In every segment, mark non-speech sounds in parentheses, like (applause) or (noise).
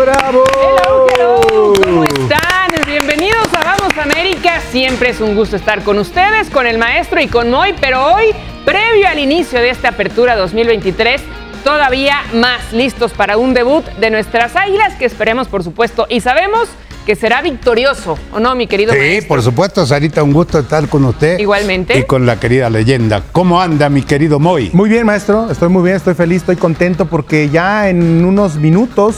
¡Bravo! Hello, hello. ¿Cómo están? Bienvenidos a Vamos América. Siempre es un gusto estar con ustedes, con el maestro y con Moy, pero hoy, previo al inicio de esta apertura 2023, todavía más listos para un debut de nuestras águilas que esperemos, por supuesto, y sabemos que será victorioso, ¿o no, mi querido Sí, maestro? por supuesto, Sarita, un gusto estar con usted. Igualmente. Y con la querida leyenda. ¿Cómo anda, mi querido Moy? Muy bien, maestro. Estoy muy bien, estoy feliz, estoy contento porque ya en unos minutos,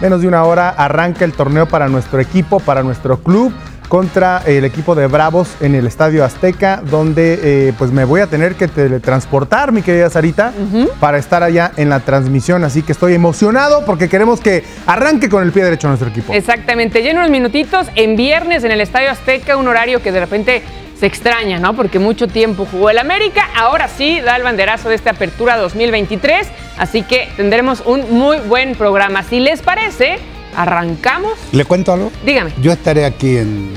menos de una hora, arranca el torneo para nuestro equipo, para nuestro club contra el equipo de Bravos en el Estadio Azteca, donde eh, pues me voy a tener que teletransportar, mi querida Sarita, para estar allá en la transmisión. Así que estoy emocionado porque queremos que arranque con el pie derecho nuestro equipo. Exactamente, ya en unos minutitos, en viernes en el Estadio Azteca, un horario que de repente se extraña, ¿no? Porque mucho tiempo jugó el América, ahora sí da el banderazo de esta apertura 2023, así que tendremos un muy buen programa. Si les parece, arrancamos. ¿Le cuento algo? Dígame. Yo estaré aquí en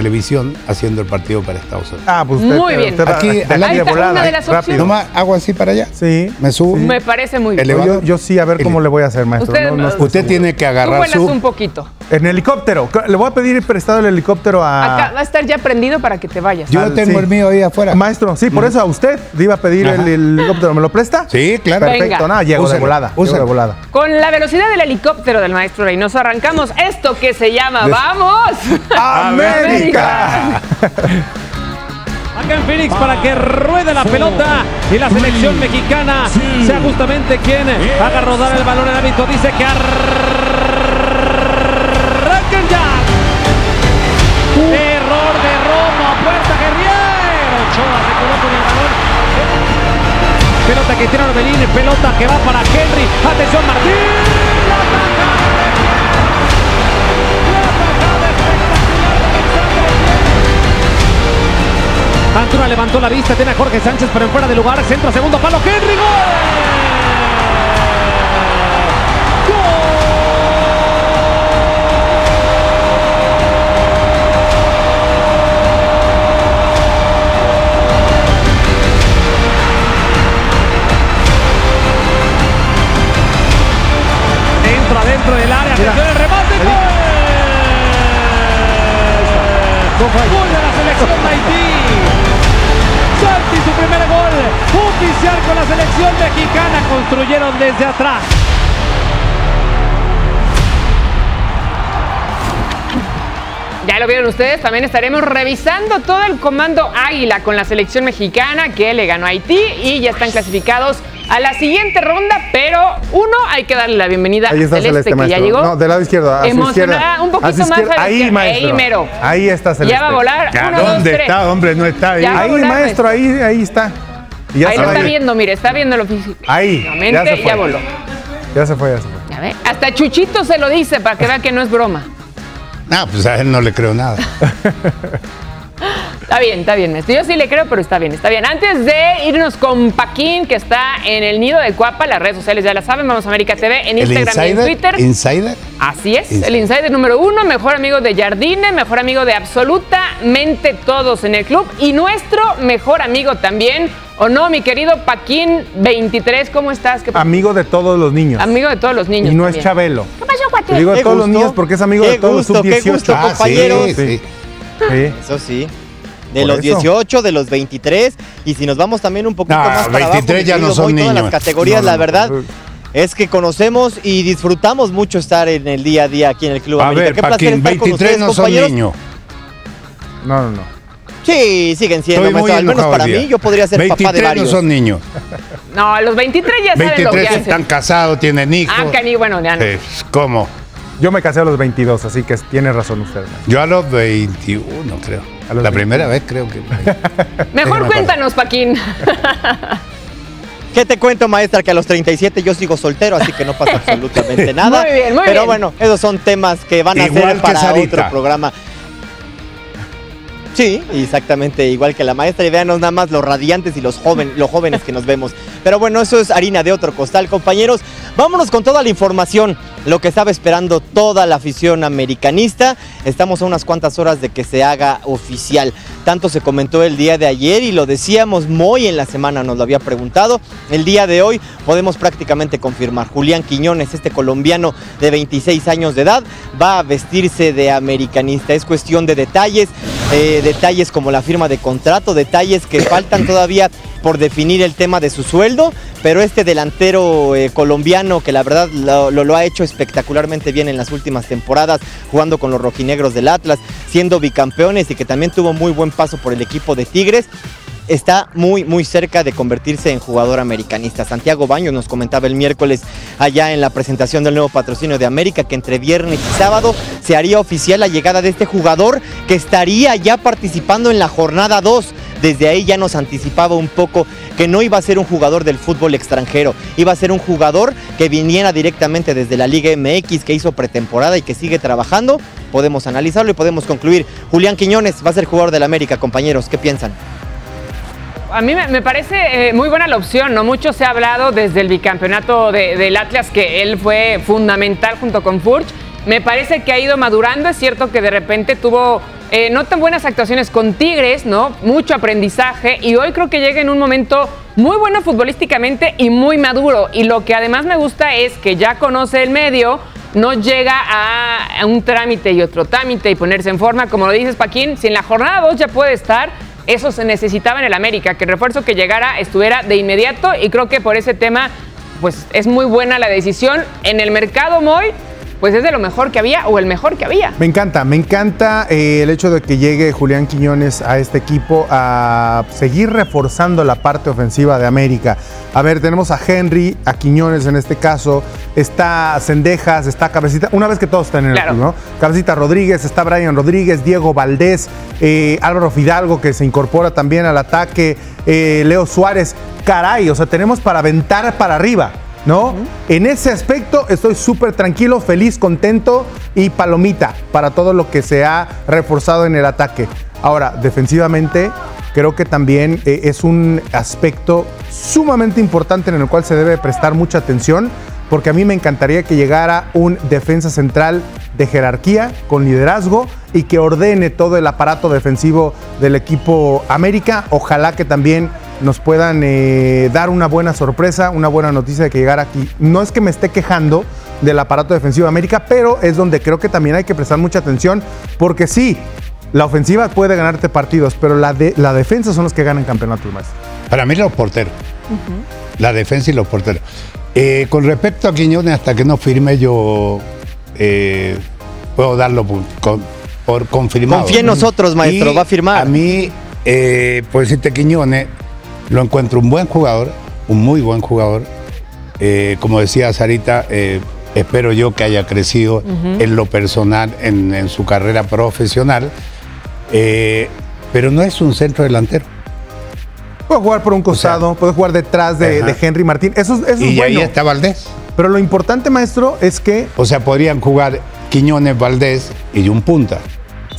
televisión haciendo el partido para Estados Unidos. Ah, pues usted, Muy bien. usted va- Aquí, de Ahí está volada, una de las rápido. opciones. Nomás hago así para allá. Sí. Me subo. Me parece muy bien. Yo, yo sí, a ver cómo le voy a hacer, maestro. Usted- No- no estoy Usted seguro. tiene que agarrar su... un poquito. En helicóptero. Le voy a pedir prestado el helicóptero a. Acá va a estar ya prendido para que te vayas. Yo al- tengo sí. el mío ahí afuera. Maestro, sí, por eso a usted le iba a pedir el, helicóptero. ¿Me lo presta? Sí, claro. Perfecto, nada, llego de volada. llego de volada. Con la velocidad del helicóptero del maestro Reynoso arrancamos esto que se llama ¡Vamos! ¡América! (laughs) Acá en Phoenix para que ruede la pelota y la selección mexicana sea justamente quien haga rodar el balón. El hábito dice que arranquen ya. Error de Romo a puerta Guerriero. Ochoa se con el balón. Pelota que tiene Orbelín, pelota que va para Henry. Atención Martín. Antuna levantó la vista, tiene a Jorge Sánchez, pero en fuera de lugar, centro segundo palo, Henry, gol. Entra dentro del área, atención el remate, gol. Gol de la selección de Haití. Su primer gol oficial con la selección mexicana. Construyeron desde atrás. Ya lo vieron ustedes, también estaremos revisando todo el comando Águila con la selección mexicana que le ganó a Haití y ya están clasificados a la siguiente ronda, pero uno hay que darle la bienvenida Ahí a está Celeste, Celeste, que ya maestro. llegó. No, del lado izquierdo, a su Emocionada, izquierda. un poquito A su más a la Ahí, izquierda. maestro. Ahí mero. Ahí está Celeste. Ya va a volar. ¿A Uno, dos, ¿Dónde tres. está, hombre? No está ahí. Ya. Ahí, volar, maestro, ahí, ahí está. Y ya Ahí lo está viendo, mire, está viendo lo físico. Ahí, ya se fue. ya voló. Ya se fue, ya se fue. Ya ve, Hasta Chuchito se lo dice para que vea que no es broma. No, pues a él no le creo nada. (laughs) Está bien, está bien, maestro. Yo sí le creo, pero está bien, está bien. Antes de irnos con Paquín, que está en el nido de Cuapa, las redes sociales ya la saben, vamos a América TV en ¿El Instagram y en? Twitter. ¿Insider? Así es, Insider. el insider número uno, mejor amigo de Jardine, mejor amigo de absolutamente todos en el club y nuestro mejor amigo también, ¿o no, mi querido Paquín 23? ¿Cómo estás? ¿Qué? Amigo de todos los niños. Amigo de todos los niños. y no es. Chabelo. ¿Qué pasó, cuate? Digo de todos los niños porque es amigo de todos gusto, los qué sub-18. gusto, Ah, sí, compañeros. sí. Sí. Eso sí. De los eso. 18, de los 23. Y si nos vamos también un poquito No, más para 23 abajo, ya no son Moy, todas niños. las categorías, No, no, la verdad es que conocemos y disfrutamos mucho estar en el día a día aquí en el Club A América. ver, Qué placer estar con 23 ustedes, no son niños. No, no, no. Sí, siguen siendo, Estoy muy maestro. Al menos para día. mí, yo podría ser papá de 23 varios. no son niños. (laughs) No, a los 23 ya saben lo que 23 hacen. están casados, tienen hijos. Ah, Cani, bueno, ya no. Eh, ¿Cómo? Yo me casé a los 22, así que tiene razón usted. Yo a los 21, creo. La 21. primera vez creo que. (laughs) Mejor cuéntanos, Paquín. (laughs) ¿Qué te cuento, maestra? Que a los 37 yo sigo soltero, así que no pasa absolutamente (laughs) nada. Muy bien, muy Pero bien. bueno, esos son temas que van a Igual ser para Sarita. otro programa. Sí, exactamente, igual que la maestra. Y véanos nada más los radiantes y los, joven, los jóvenes que nos vemos. Pero bueno, eso es harina de otro costal, compañeros. Vámonos con toda la información. Lo que estaba esperando toda la afición americanista. Estamos a unas cuantas horas de que se haga oficial. Tanto se comentó el día de ayer y lo decíamos muy en la semana, nos lo había preguntado. El día de hoy podemos prácticamente confirmar. Julián Quiñones, este colombiano de 26 años de edad, va a vestirse de americanista. Es cuestión de detalles, eh, detalles como la firma de contrato, detalles que faltan todavía por definir el tema de su sueldo, pero este delantero eh, colombiano que la verdad lo, lo, lo, ha hecho espectacularmente bien en las últimas temporadas, jugando con los rojinegros del Atlas, siendo bicampeones y que también tuvo muy buen paso por el equipo de Tigres, está muy, muy cerca de convertirse en jugador americanista. Santiago Baño nos comentaba el miércoles allá en la presentación del nuevo patrocinio de América que entre viernes y sábado se haría oficial la llegada de este jugador que estaría ya participando en la jornada 2. Desde ahí ya nos anticipaba un poco que no iba a ser un jugador del fútbol extranjero, iba a ser un jugador que viniera directamente desde la Liga MX, que hizo pretemporada y que sigue trabajando. Podemos analizarlo y podemos concluir. Julián Quiñones va a ser jugador del América, compañeros, ¿qué piensan? A mí me parece eh, muy buena la opción, ¿no? Mucho se ha hablado desde el bicampeonato de, del Atlas que él fue fundamental junto con Furch. Me parece que ha ido madurando, es cierto que de repente tuvo eh, no tan buenas actuaciones con Tigres, ¿no? Mucho aprendizaje y hoy creo que llega en un momento muy bueno futbolísticamente y muy maduro. Y lo que además me gusta es que ya conoce el medio, no llega a, a un trámite y otro trámite y ponerse en forma, como lo dices Paquín, si en la jornada 2 ya puede estar, eso se necesitaba en el América, que el refuerzo que llegara estuviera de inmediato y creo que por ese tema pues es muy buena la decisión. En el mercado Moy pues es de lo mejor que había o el mejor que había. Me encanta, me encanta eh, el hecho de que llegue Julián Quiñones a este equipo a seguir reforzando la parte ofensiva de América. A ver, tenemos a Henry, a Quiñones en este caso, está Cendejas, está Cabecita, una vez que todos están en Claro. el club, ¿no? Cabecita Rodríguez, está Brian Rodríguez, Diego Valdés, eh, Álvaro Fidalgo que se incorpora también al ataque, eh, Leo Suárez. Caray, o sea, tenemos para aventar para arriba. ¿No? En ese aspecto estoy súper tranquilo, feliz, contento y palomita para todo lo que se ha reforzado en el ataque. Ahora, defensivamente, creo que también eh, es un aspecto sumamente importante en el cual se debe prestar mucha atención, porque a mí me encantaría que llegara un defensa central de jerarquía, con liderazgo y que ordene todo el aparato defensivo del equipo América. Ojalá que también nos puedan eh, dar una buena sorpresa, una buena noticia de que llegara aquí. No es que me esté quejando del aparato defensivo de América, pero es donde creo que también hay que prestar mucha atención, porque sí, la ofensiva puede ganarte partidos, pero la, de, la defensa son los que ganan campeonatos más. Para mí los porteros. La defensa y los porteros. Eh, con respecto a Quiñones, hasta que no firme yo eh, puedo darlo por, con- por confirmado. Confía en nosotros, maestro, Y va a firmar. A mí, eh, por decirte Quiñones, lo encuentro un buen jugador, un muy buen jugador. Eh, como decía Sarita, eh, espero yo que haya crecido en lo personal, en, en su carrera profesional. Eh, pero no es un centro delantero. Puede jugar por un costado, puede jugar detrás de, Henry Martín. Eso, es- eso y es ahí bueno. está Valdés. Pero lo importante, maestro, es que O sea, podrían jugar Quiñones, Valdés y un punta.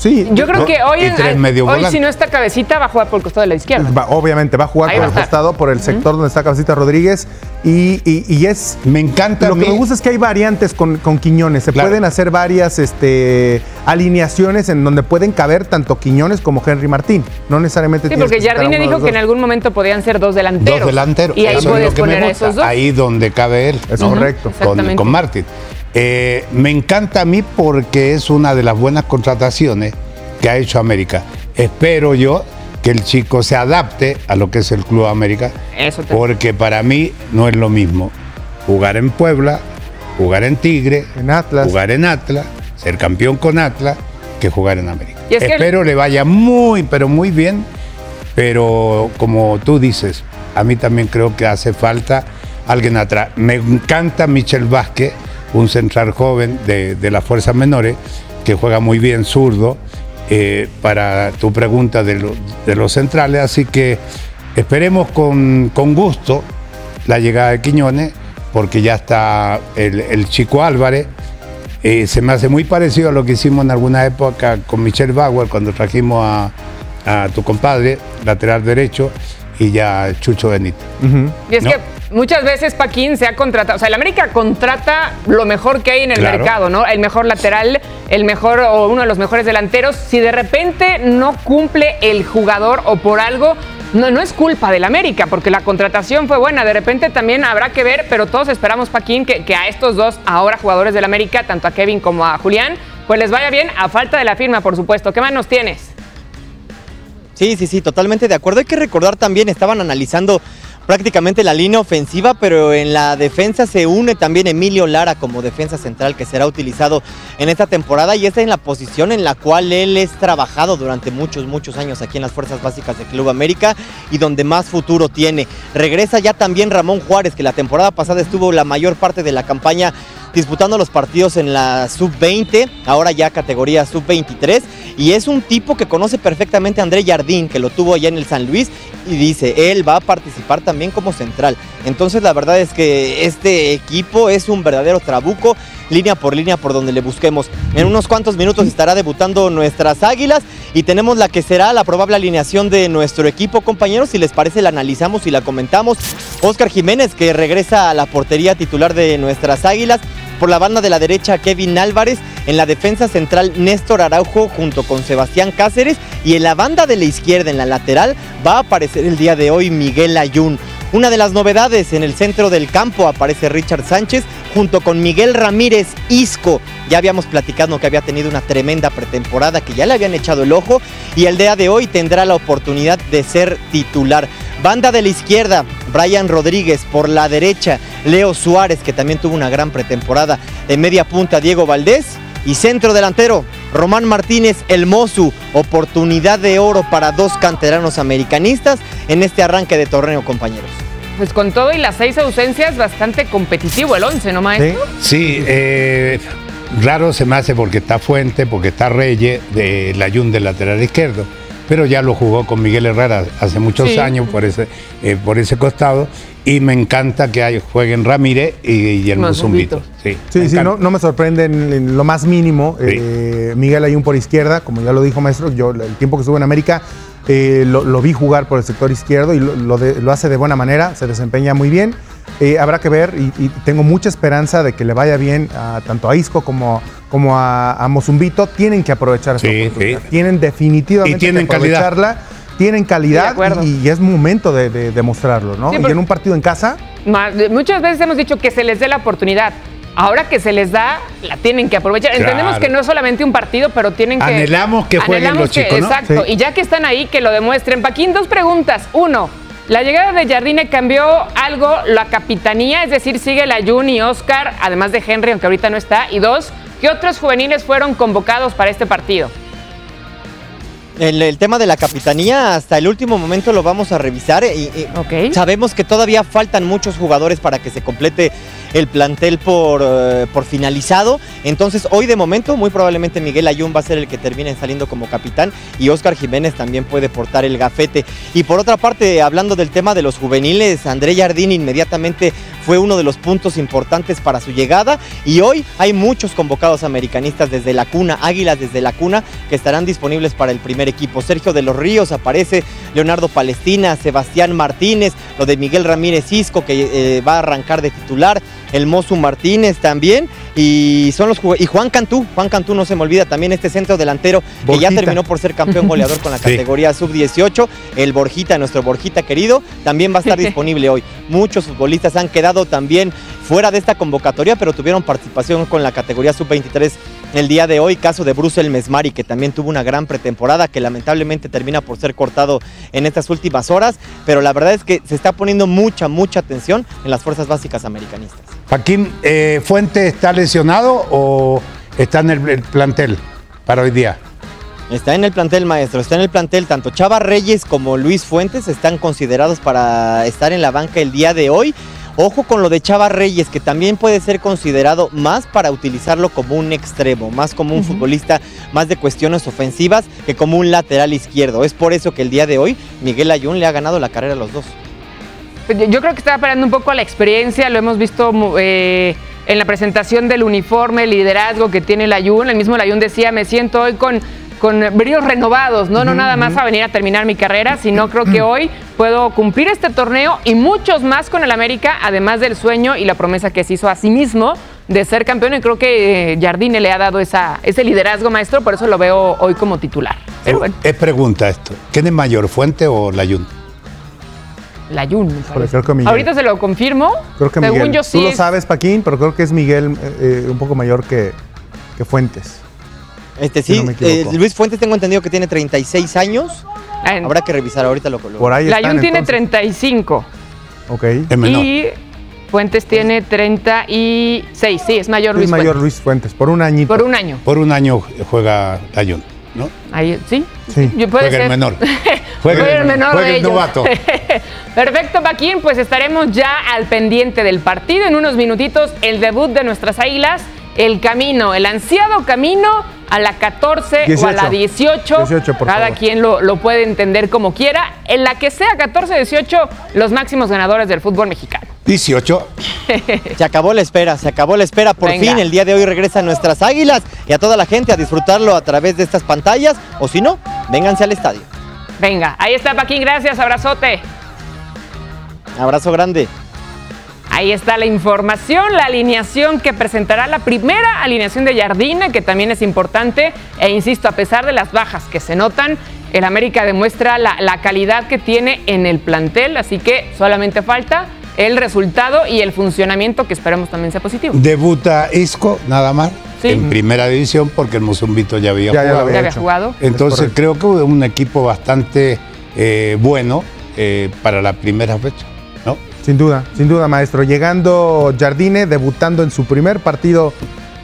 Sí, Yo creo que hoy, en- si no está cabecita va a jugar por el costado de la izquierda. va- obviamente va a jugar Ahí por el estar. costado, por el sector donde está Cabecita Rodríguez. Y, y- y es. Me encanta Lo que me gusta es que hay variantes con, con Quiñones. Se Claro. pueden hacer varias este, alineaciones en donde pueden caber tanto Quiñones como Henry Martín. No necesariamente Sí, porque Jardine dijo que en algún momento podían ser dos delanteros. Dos delanteros. Y ahí Eso es puedes poner esos dos. Ahí donde cabe él. Es correcto. Con Martín. Eh, me encanta a mí porque es una de las buenas contrataciones que ha hecho América. Espero yo que el chico se adapte a lo que es el Club América. Eso te- Porque para mí no es lo mismo jugar en Puebla, jugar en Tigre, En Atlas. jugar en Atlas, ser campeón con Atlas, que jugar en América. Y es que- Espero le vaya muy, pero muy bien. Pero como tú dices, a mí también creo que hace falta alguien atrás. Me encanta Michel Vázquez, un central joven de, de las fuerzas menores, que juega muy bien zurdo, eh, para tu pregunta de, lo- de los centrales. Así que esperemos con, con gusto la llegada de Quiñones, porque ya está el, el chico Álvarez. Eh, se me hace muy parecido a lo que hicimos en alguna época con Michelle Bauer cuando trajimos a, a tu compadre, lateral derecho, y ya Chucho Benítez. Ujú. Y es ¿no? que muchas veces Paquín se ha contratado, o sea, el América contrata lo mejor que hay en el Claro. mercado, ¿no? El mejor lateral, el mejor o uno de los mejores delanteros. Si de repente no cumple el jugador o por algo, no, no es culpa del América, porque la contratación fue buena. De repente también habrá que ver, pero todos esperamos, Paquín, que, que a estos dos ahora jugadores del América, tanto a Kevin como a Julián, pues les vaya bien, a falta de la firma, por supuesto. ¿Qué más nos tienes? Sí, sí, sí, totalmente de acuerdo. Hay que recordar también, estaban analizando prácticamente la línea ofensiva, pero en la defensa se une también Emilio Lara como defensa central que será utilizado en esta temporada y esta es la posición en la cual él es trabajado durante muchos, muchos años aquí en las Fuerzas Básicas de Club América y donde más futuro tiene. Regresa ya también Ramón Juárez, que la temporada pasada estuvo la mayor parte de la campaña disputando los partidos en la sub-20, ahora ya categoría sub-23, y es un tipo que conoce perfectamente a André Jardín, que lo tuvo allá en el San Luis, y dice, él va a participar también como central. Entonces la verdad es que este equipo es un verdadero trabuco, línea por línea por donde le busquemos. En unos cuantos minutos estará debutando nuestras Águilas y tenemos la que será la probable alineación de nuestro equipo, compañeros. Si les parece, la analizamos y la comentamos. Oscar Jiménez, que regresa a la portería titular de nuestras Águilas. Por la banda de la derecha, Kevin Álvarez. En la defensa central, Néstor Araujo junto con Sebastián Cáceres. Y en la banda de la izquierda, en la lateral, va a aparecer el día de hoy Miguel Ayun. Una de las novedades en el centro del campo aparece Richard Sánchez junto con Miguel Ramírez Isco. Ya habíamos platicado que había tenido una tremenda pretemporada, que ya le habían echado el ojo y el día de hoy tendrá la oportunidad de ser titular. Banda de la izquierda, Brian Rodríguez. Por la derecha, Leo Suárez, que también tuvo una gran pretemporada. En media punta, Diego Valdés. Y centro delantero, Román Martínez El Mozu. Oportunidad de oro para dos canteranos americanistas en este arranque de torneo, compañeros. Pues con todo y las seis ausencias, bastante competitivo el 11, ¿no, maestro? Sí, eh, raro se me hace porque está Fuente, porque está Reyes, de la Jun del lateral izquierdo, pero ya lo jugó con Miguel Herrera hace muchos Sí. años por ese, eh, por ese costado y me encanta que hay- jueguen Ramírez y, y el Mozumbito. Sí, Sí, me sí, no, no me sorprende en, en lo más mínimo. Sí. Eh, Miguel Ayun por izquierda, como ya lo dijo maestro, yo el tiempo que estuve en América eh, lo, lo vi jugar por el sector izquierdo y lo, lo de- lo hace de buena manera, se desempeña muy bien. Eh, habrá que ver y, y tengo mucha esperanza de que le vaya bien a, tanto a Isco como, como a, a Mozumbito. Tienen que aprovechar esta Sí, oportunidad. sí. Tienen definitivamente Y tienen que calidad. aprovecharla. Tienen calidad Sí, de acuerdo. y, y es momento de, de demostrarlo, ¿no? Sí, y en un partido en casa, Muchas veces hemos dicho que se les dé la oportunidad. Ahora que se les da, la tienen que aprovechar. Claro. Entendemos que no es solamente un partido, pero tienen que. Anhelamos que jueguen Anhelamos los chicos, ¿no? Exacto. Sí. Y ya que están ahí, que lo demuestren. Paquín, dos preguntas. Uno, ¿la llegada de Jardine cambió algo la capitanía? Es decir, sigue la Jun y Oscar, además de Henry, aunque ahorita no está. Y dos, ¿qué otros juveniles fueron convocados para este partido? El, el tema de la capitanía, hasta el último momento lo vamos a revisar. Y, y Ok. Sabemos que todavía faltan muchos jugadores para que se complete el plantel por, eh, por finalizado. Entonces, hoy de momento, muy probablemente Miguel Ayun va a ser el que termine saliendo como capitán y Oscar Jiménez también puede portar el gafete. Y por otra parte, hablando del tema de los juveniles, André Jardín inmediatamente fue uno de los puntos importantes para su llegada. Y hoy hay muchos convocados americanistas desde la cuna, Águilas desde la cuna, que estarán disponibles para el primer equipo. Sergio de los Ríos aparece, Leonardo Palestina, Sebastián Martínez, lo de Miguel Ramírez Isco, que eh, va a arrancar de titular, el Mozu Martínez también, y son los y Juan Cantú, Juan Cantú no se me olvida, también este centro delantero que ya terminó por ser campeón (laughs) goleador con la Sí. categoría sub-18, el Borjita, nuestro Borjita querido, también va a estar (laughs) disponible hoy. Muchos futbolistas han quedado también fuera de esta convocatoria, pero tuvieron participación con la categoría sub-23 el día de hoy. Caso de Bruce El Mesmari, que también tuvo una gran pretemporada, que lamentablemente termina por ser cortado en estas últimas horas, pero la verdad es que se está poniendo mucha, mucha atención en las fuerzas básicas americanistas. Joaquín, eh, ¿Fuente está lesionado o está en el, el plantel para hoy día? Está en el plantel, maestro. Está en el plantel. Tanto Chava Reyes como Luis Fuentes están considerados para estar en la banca el día de hoy. Ojo con lo de Chava Reyes, que también puede ser considerado más para utilizarlo como un extremo, más como un futbolista más de cuestiones ofensivas que como un lateral izquierdo. Es por eso que el día de hoy Miguel Ayun le ha ganado la carrera a los dos. Pues Yo creo que estaba esperando un poco a la experiencia, lo hemos visto eh, en la presentación del uniforme, el liderazgo que tiene el Ayun. El mismo Ayun decía, me siento hoy con, con bríos renovados, ¿no? No nada más a venir a terminar mi carrera, sino creo que hoy puedo cumplir este torneo y muchos más con el América, además del sueño y la promesa que se hizo a sí mismo de ser campeón. Y creo que eh, Jardine le ha dado esa, ese liderazgo, maestro, por eso lo veo hoy como titular. Bueno, Es pregunta esto. ¿Quién es mayor, Fuente o Layún? La Jun. me Híjole, parece. creo que Miguel. Ahorita se lo confirmo. Creo que Según Miguel. yo Tú sí. lo es- sabes, Paquín, pero creo que es Miguel eh, eh, un poco mayor que, que Fuentes. Este Si sí, no me equivoco. eh, Luis Fuentes tengo entendido que tiene 36 años. en- Habrá que revisar ahorita lo lo- Por ahí la están, Jun tiene entonces. 35 Ok. Y Fuentes tiene 36. Sí, es mayor Es Luis mayor Fuentes. Luis Fuentes, por un añito. Por un año. Por un año juega Layún, ¿no? Ahí, ¿Sí? Sí. Yo- puede Juega el ser. menor. (laughs) Juega el menor juega de el ellos. novato. (laughs) Perfecto, Paquín. Pues estaremos ya al pendiente del partido. En unos minutitos, el debut de nuestras águilas. El camino, el ansiado camino a la 14 o a la 18. 18, por Cada favor. quien lo, lo puede entender como quiera. En la que sea 14-18, los máximos ganadores del fútbol mexicano. 18. (laughs) Se acabó la espera, se acabó la espera. Por Venga. fin, el día de hoy regresan nuestras águilas y a toda la gente a disfrutarlo a través de estas pantallas. O si no, vénganse al estadio. Venga, ahí está Paquín. Gracias, abrazote. Abrazo grande. Ahí está la información, la alineación que presentará la primera alineación de Jardine, que también es importante. E insisto, a pesar de las bajas que se notan, el América demuestra la, la calidad que tiene en el plantel, así que solamente falta el resultado y el funcionamiento que esperamos también sea positivo. Debuta Isco, nada más, Sí. en primera división, porque el Mozumbito ya había Ya, ya lo jugado. Ya había hecho. jugado. Entonces creo que un equipo bastante eh, bueno eh, para la primera fecha, ¿no? Sin duda, sin duda, maestro. Llegando Jardine, debutando en su primer partido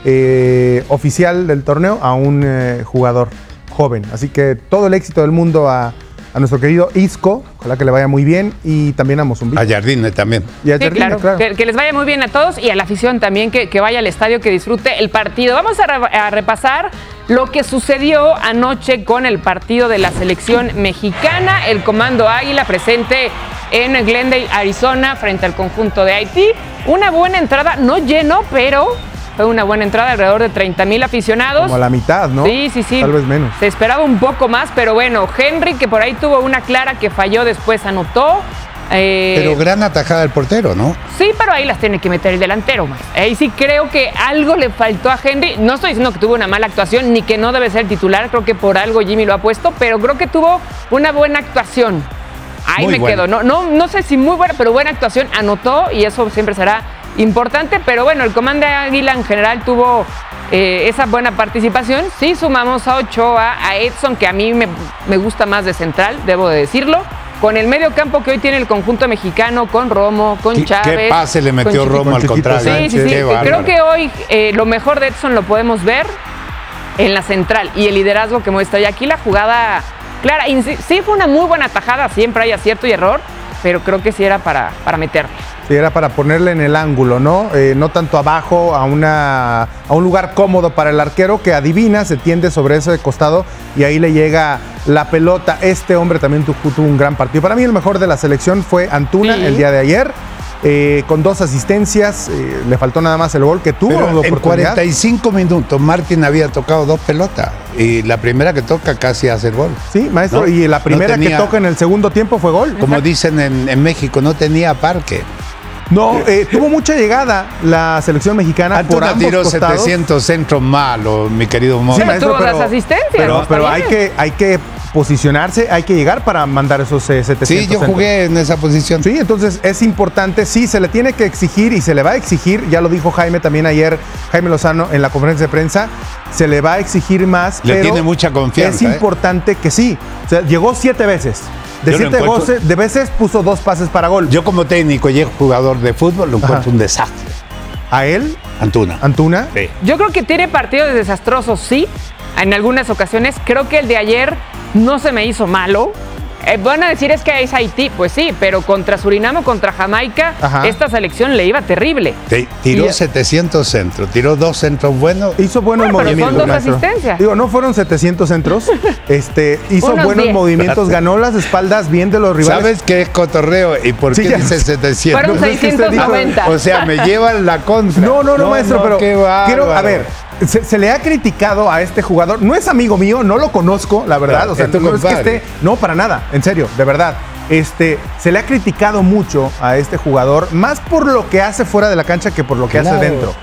eh, oficial del torneo a un eh, jugador joven. Así que todo el éxito del mundo a, a nuestro querido Isco, ojalá que le vaya muy bien, y también a Mozumbi. A Jardine también. Y a Sí, Jardine, claro. claro. Que, que les vaya muy bien a todos y a la afición también que, que vaya al estadio, que disfrute el partido. Vamos a, re- a repasar lo que sucedió anoche con el partido de la selección mexicana. El Comando Águila presente en Glendale, Arizona, frente al conjunto de Haití. Una buena entrada, no lleno, pero fue una buena entrada, alrededor de 30 mil aficionados. Como a la mitad, ¿no? Sí, sí, sí. Tal vez menos. Se esperaba un poco más, pero bueno, Henry, que por ahí tuvo una clara que falló, después anotó. Eh, Pero gran atajada del portero, ¿no? Sí, pero ahí las tiene que meter el delantero, más. Ahí sí creo que algo le faltó a Henry. No estoy diciendo que tuvo una mala actuación ni que no debe ser titular. Creo que por algo Jimmy lo ha puesto, pero creo que tuvo una buena actuación. Ahí Muy me buena. quedo. No, no, no sé si muy buena, pero buena actuación. Anotó y eso siempre será importante. Pero bueno, el comando de Águila en general tuvo eh, esa buena participación. Sí, sumamos a Ochoa, a Edson, que a mí me, me gusta más de central, debo de decirlo. Con el medio campo que hoy tiene el conjunto mexicano, con Romo, con ¿Qué, Chávez. qué pase le metió con. Romo al Con contrario? Sí, sí, sí. Qué. Creo que hoy eh, lo mejor de Edson lo podemos ver en la central y el liderazgo que muestra. Y aquí la jugada clara. Sí fue una muy buena tajada, siempre hay acierto y error, pero creo que sí era para, para meterle. Sí, era para ponerle en el ángulo, ¿no? Eh, no tanto abajo, a, una, a un lugar cómodo para el arquero que adivina, se tiende sobre ese costado y ahí le llega la pelota. Este hombre también tu- tuvo un gran partido. Para mí el mejor de la selección fue Antuna Sí. el día de ayer. Eh, con dos asistencias, eh, le faltó nada más el gol que tuvo. Pero en oportunidad. 45 minutos Martín había tocado dos pelotas y la primera que toca casi hace el gol. Sí, maestro, No, y la no primera tenía- que toca en el segundo tiempo fue gol. Como dicen en, en México, no tenía parque. No, eh, tuvo mucha llegada la selección mexicana por Antuna ambos tiró costados. 700 centros malos, mi querido Mo. Sí, Pero maestro, tuvo las asistencias, Pero, pero hay, que, hay que posicionarse, hay que llegar para mandar esos eh, 700 Sí, yo jugué en esa posición. Sí, entonces es importante, sí, se le tiene que exigir y se le va a exigir, ya lo dijo Jaime también ayer, Jaime Lozano en la conferencia de prensa, se le va a exigir más. Le pero tiene mucha confianza, Es ¿eh? importante que sí. O sea, llegó siete veces. De Yo siete encuentro- goce- de veces puso dos pases para gol. Yo como técnico y jugador de fútbol lo encuentro Ajá. un desastre. a él, Antuna. Antuna, Sí. Yo creo que tiene partidos desastrosos, sí, en algunas ocasiones. Creo que el de ayer no se me hizo malo. Eh, van a decir es que es Haití, pues sí, pero contra Surinam o contra Jamaica, Ajá. esta selección le iba terrible. Te- tiró Y- 700 centros, tiró dos centros buenos. Hizo buenos Bueno, pero son movimientos. dos asistencias. Digo, no fueron 700 centros. (laughs) este, hizo Unos buenos 10. movimientos, ganó las espaldas bien de los rivales. ¿Sabes qué es cotorreo y por Sí, qué ya. dice 700? Fueron No, es que usted dijo- 690. O sea, me llevan la contra. No, no, no, maestro, pero qué quiero, a ver, se, se le ha criticado a este jugador. No es amigo mío, no lo conozco, la verdad. Claro, o sea, no es que esté. No, para nada, en serio, de verdad. Este, se le ha criticado mucho a este jugador, más por lo que hace fuera de la cancha que por lo que Claro. hace dentro.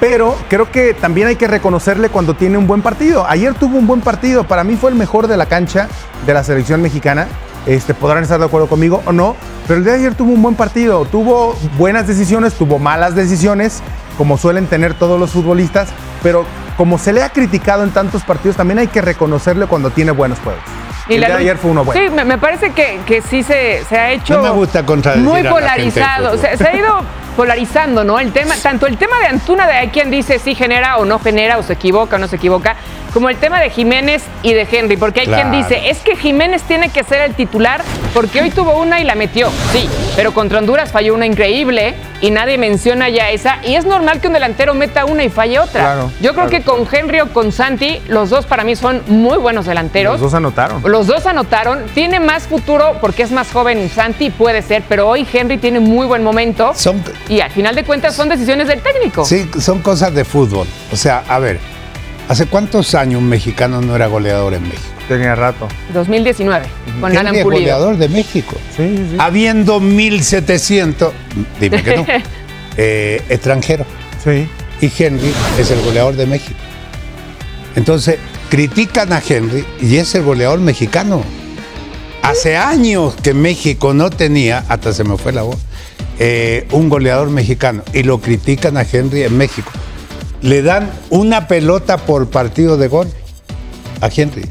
Pero creo que también hay que reconocerle cuando tiene un buen partido. Ayer tuvo un buen partido. Para mí fue el mejor de la cancha de la selección mexicana. Este, podrán estar de acuerdo conmigo o no. Pero el de ayer tuvo un buen partido. Tuvo buenas decisiones, tuvo malas decisiones, como suelen tener todos los futbolistas. Pero como se le ha criticado en tantos partidos, también hay que reconocerle cuando tiene buenos juegos. Y el la de ayer fue uno bueno. Sí, me, me parece que, que sí se, se ha hecho. No me gusta Muy polarizado. se ha ido (laughs) polarizando, ¿no? El tema, tanto el tema de Antuna, de hay quien dice si genera o no genera, o se equivoca o no se equivoca, como el tema de Jiménez y de Henry, porque hay Claro. quien dice, es que Jiménez tiene que ser el titular porque hoy tuvo una y la metió. Sí, pero contra Honduras falló una increíble y nadie menciona ya esa. Y es normal que un delantero meta una y falle otra. Claro, Yo creo claro. que con Henry o con Santi, los dos para mí son muy buenos delanteros. Los dos anotaron. Los dos anotaron. Tiene más futuro porque es más joven Santi, puede ser, pero hoy Henry tiene muy buen momento. Son- Y al final de cuentas son decisiones del técnico. Sí, son cosas de fútbol. O sea, a ver, ¿hace cuántos años un mexicano no era goleador en México? Tenía rato. 2019, con Alan Henry es Pulido. goleador de México. Sí, sí, sí. Habiendo 1700, dime que no, (laughs) eh, extranjeros. Sí. Y Henry es el goleador de México. Entonces, critican a Henry y es el goleador mexicano. Hace años que México no tenía, hasta se me fue la voz, eh, un goleador mexicano. Y lo critican a Henry en México. Le dan una pelota por partido de gol a Henry.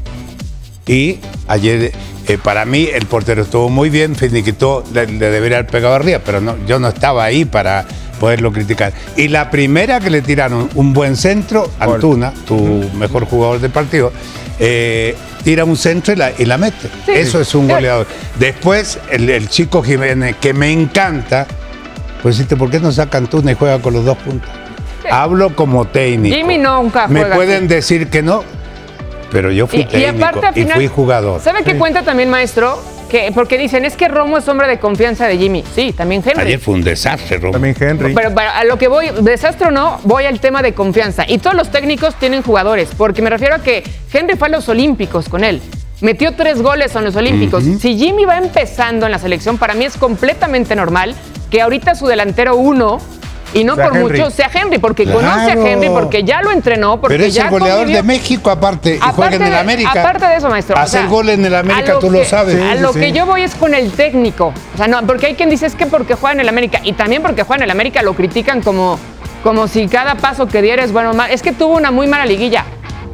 Y ayer, eh, para mí, el portero estuvo muy bien, finiquitó, le, le debería haber pegado arriba, pero no, yo no estaba ahí para poderlo criticar. Y la primera que le tiraron un buen centro. Antuna, tu mejor jugador del partido, eh, tira un centro y la, y la mete. Sí. Eso es un goleador. Después, el, el chico Jiménez, que me encanta, pues ¿por qué no saca Antuna y juega con los dos puntos? Hablo como técnico. Jimmy nunca Me juega pueden así. decir que no, pero yo fui Y, y técnico aparte al y final, fui jugador. ¿Sabe qué cuenta también, maestro? Que, porque dicen, es que Romo es hombre de confianza de Jimmy. Sí, también Henry. Ayer fue un desastre, Romo. También Henry. Pero, pero a lo que voy, desastre o no, voy al tema de confianza. Y todos los técnicos tienen jugadores, porque me refiero a que Henry fue a los Olímpicos con él. Metió tres goles en los Olímpicos. Si Jimmy va empezando en la selección, para mí es completamente normal que ahorita su delantero uno, y no Sea por Henry. mucho, sea Henry, porque Claro. conoce a Henry, porque ya lo entrenó, porque Pero es ya el goleador convivió. de México, aparte, y juega en el de- América. Aparte de eso, maestro. o Hacer sea, gol en el América, tú lo sabes. A lo sí, que yo voy es con el técnico. O sea, no, porque hay quien dice es que porque juega en el América. Y también porque juega en el América lo critican como, como si cada paso que diera es bueno o mal. Es que tuvo una muy mala liguilla.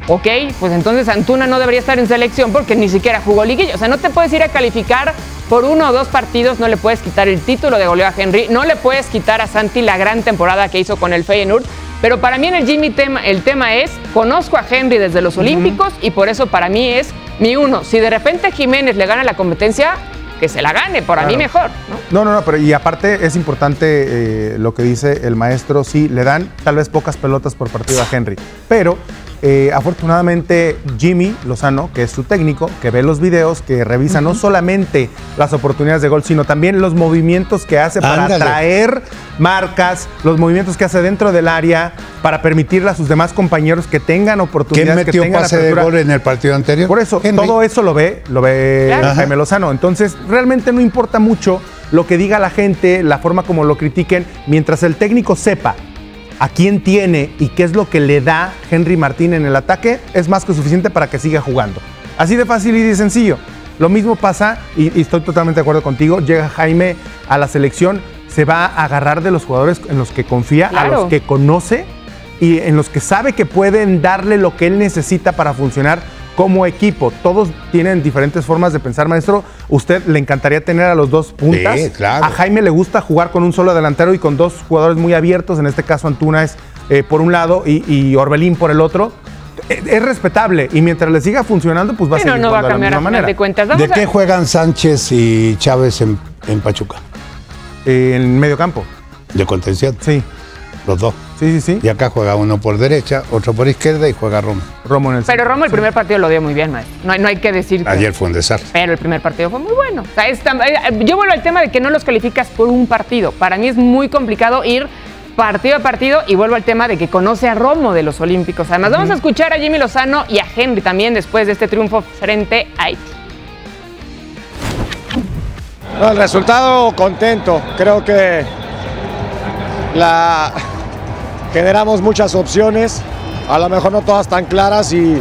Ok, pues entonces Antuna no debería estar en selección porque ni siquiera jugó liguilla. O sea, no te puedes ir a calificar por uno o dos partidos, no le puedes quitar el título de goleo a Henry, no le puedes quitar a Santi la gran temporada que hizo con el Feyenoord. Pero para mí en el Jimmy tema, el tema es, conozco a Henry desde los Olímpicos y por eso para mí es mi uno. Si de repente Jiménez le gana la competencia, que se la gane, por a mí Claro. mejor, ¿no? No, no, no, pero y aparte es importante eh, lo que dice el maestro, sí, le dan tal vez pocas pelotas por partido a Henry, pero eh, afortunadamente Jimmy Lozano, que es su técnico, que ve los videos, que revisa no solamente las oportunidades de gol, sino también los movimientos que hace para Ándale. atraer marcas, los movimientos que hace dentro del área, para permitirle a sus demás compañeros que tengan ¿Quién oportunidades, que metió tengan pase de apertura. gol en el partido anterior? Por eso, Henry. todo eso lo ve, lo ve Claro. Jaime Lozano. Entonces, realmente no importa mucho lo que diga la gente, la forma como lo critiquen, mientras el técnico sepa a quién tiene y qué es lo que le da Henry Martín en el ataque, es más que suficiente para que siga jugando. Así de fácil y de sencillo. Lo mismo pasa, y, y estoy totalmente de acuerdo contigo, llega Jaime a la selección, se va a agarrar de los jugadores en los que confía, a los que conoce y en los que sabe que pueden darle lo que él necesita para funcionar como equipo. Todos tienen diferentes formas de pensar, maestro. ¿Usted le encantaría tener a los dos puntas? Sí, claro. A Jaime le gusta jugar con un solo delantero y con dos jugadores muy abiertos. En este caso, Antuna es eh, por un lado y, y Orbelín por el otro. Es respetable y mientras le siga funcionando, pues va a seguir no va a jugando de la cambiar a manera. de cuentas. Vamos ¿De qué juegan Sánchez y Chávez en, en Pachuca? Eh, en medio campo. De contención. Sí, Los dos. Sí, sí, sí. Y acá juega uno por derecha, otro por izquierda y juega Romo. Romo en el Pero. Romo el primer partido lo dio muy bien, maestro. No, hay- no hay que decir que... Ayer fue un desastre. Pero el primer partido fue muy bueno. O sea, es tam- eh, yo vuelvo al tema de que no los calificas por un partido. Para mí es muy complicado ir partido a partido y vuelvo al tema de que conoce a Romo de los Olímpicos. Además, vamos a escuchar a Jimmy Lozano y a Henry también después de este triunfo frente a Haití. No, el resultado contento. Creo que la generamos muchas opciones, a lo mejor no todas tan claras y,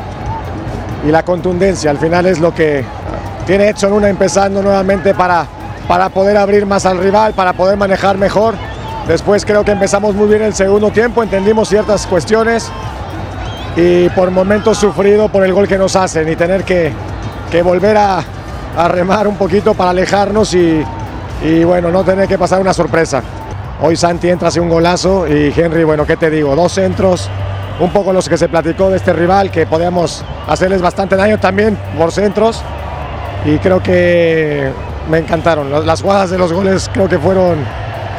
y la contundencia al final es lo que tiene Edson una empezando nuevamente para, para poder abrir más al rival, para poder manejar mejor. Después creo que empezamos muy bien el segundo tiempo, entendimos ciertas cuestiones y por momentos sufrido por el gol que nos hacen y tener que, que volver a, a remar un poquito para alejarnos y, y bueno, no tener que pasar una sorpresa. Hoy Santi entra hace un golazo y Henry, bueno, ¿qué te digo? Dos centros, un poco los que se platicó de este rival, que podíamos hacerles bastante daño también por centros. Y creo que me encantaron. Las jugadas de los goles creo que fueron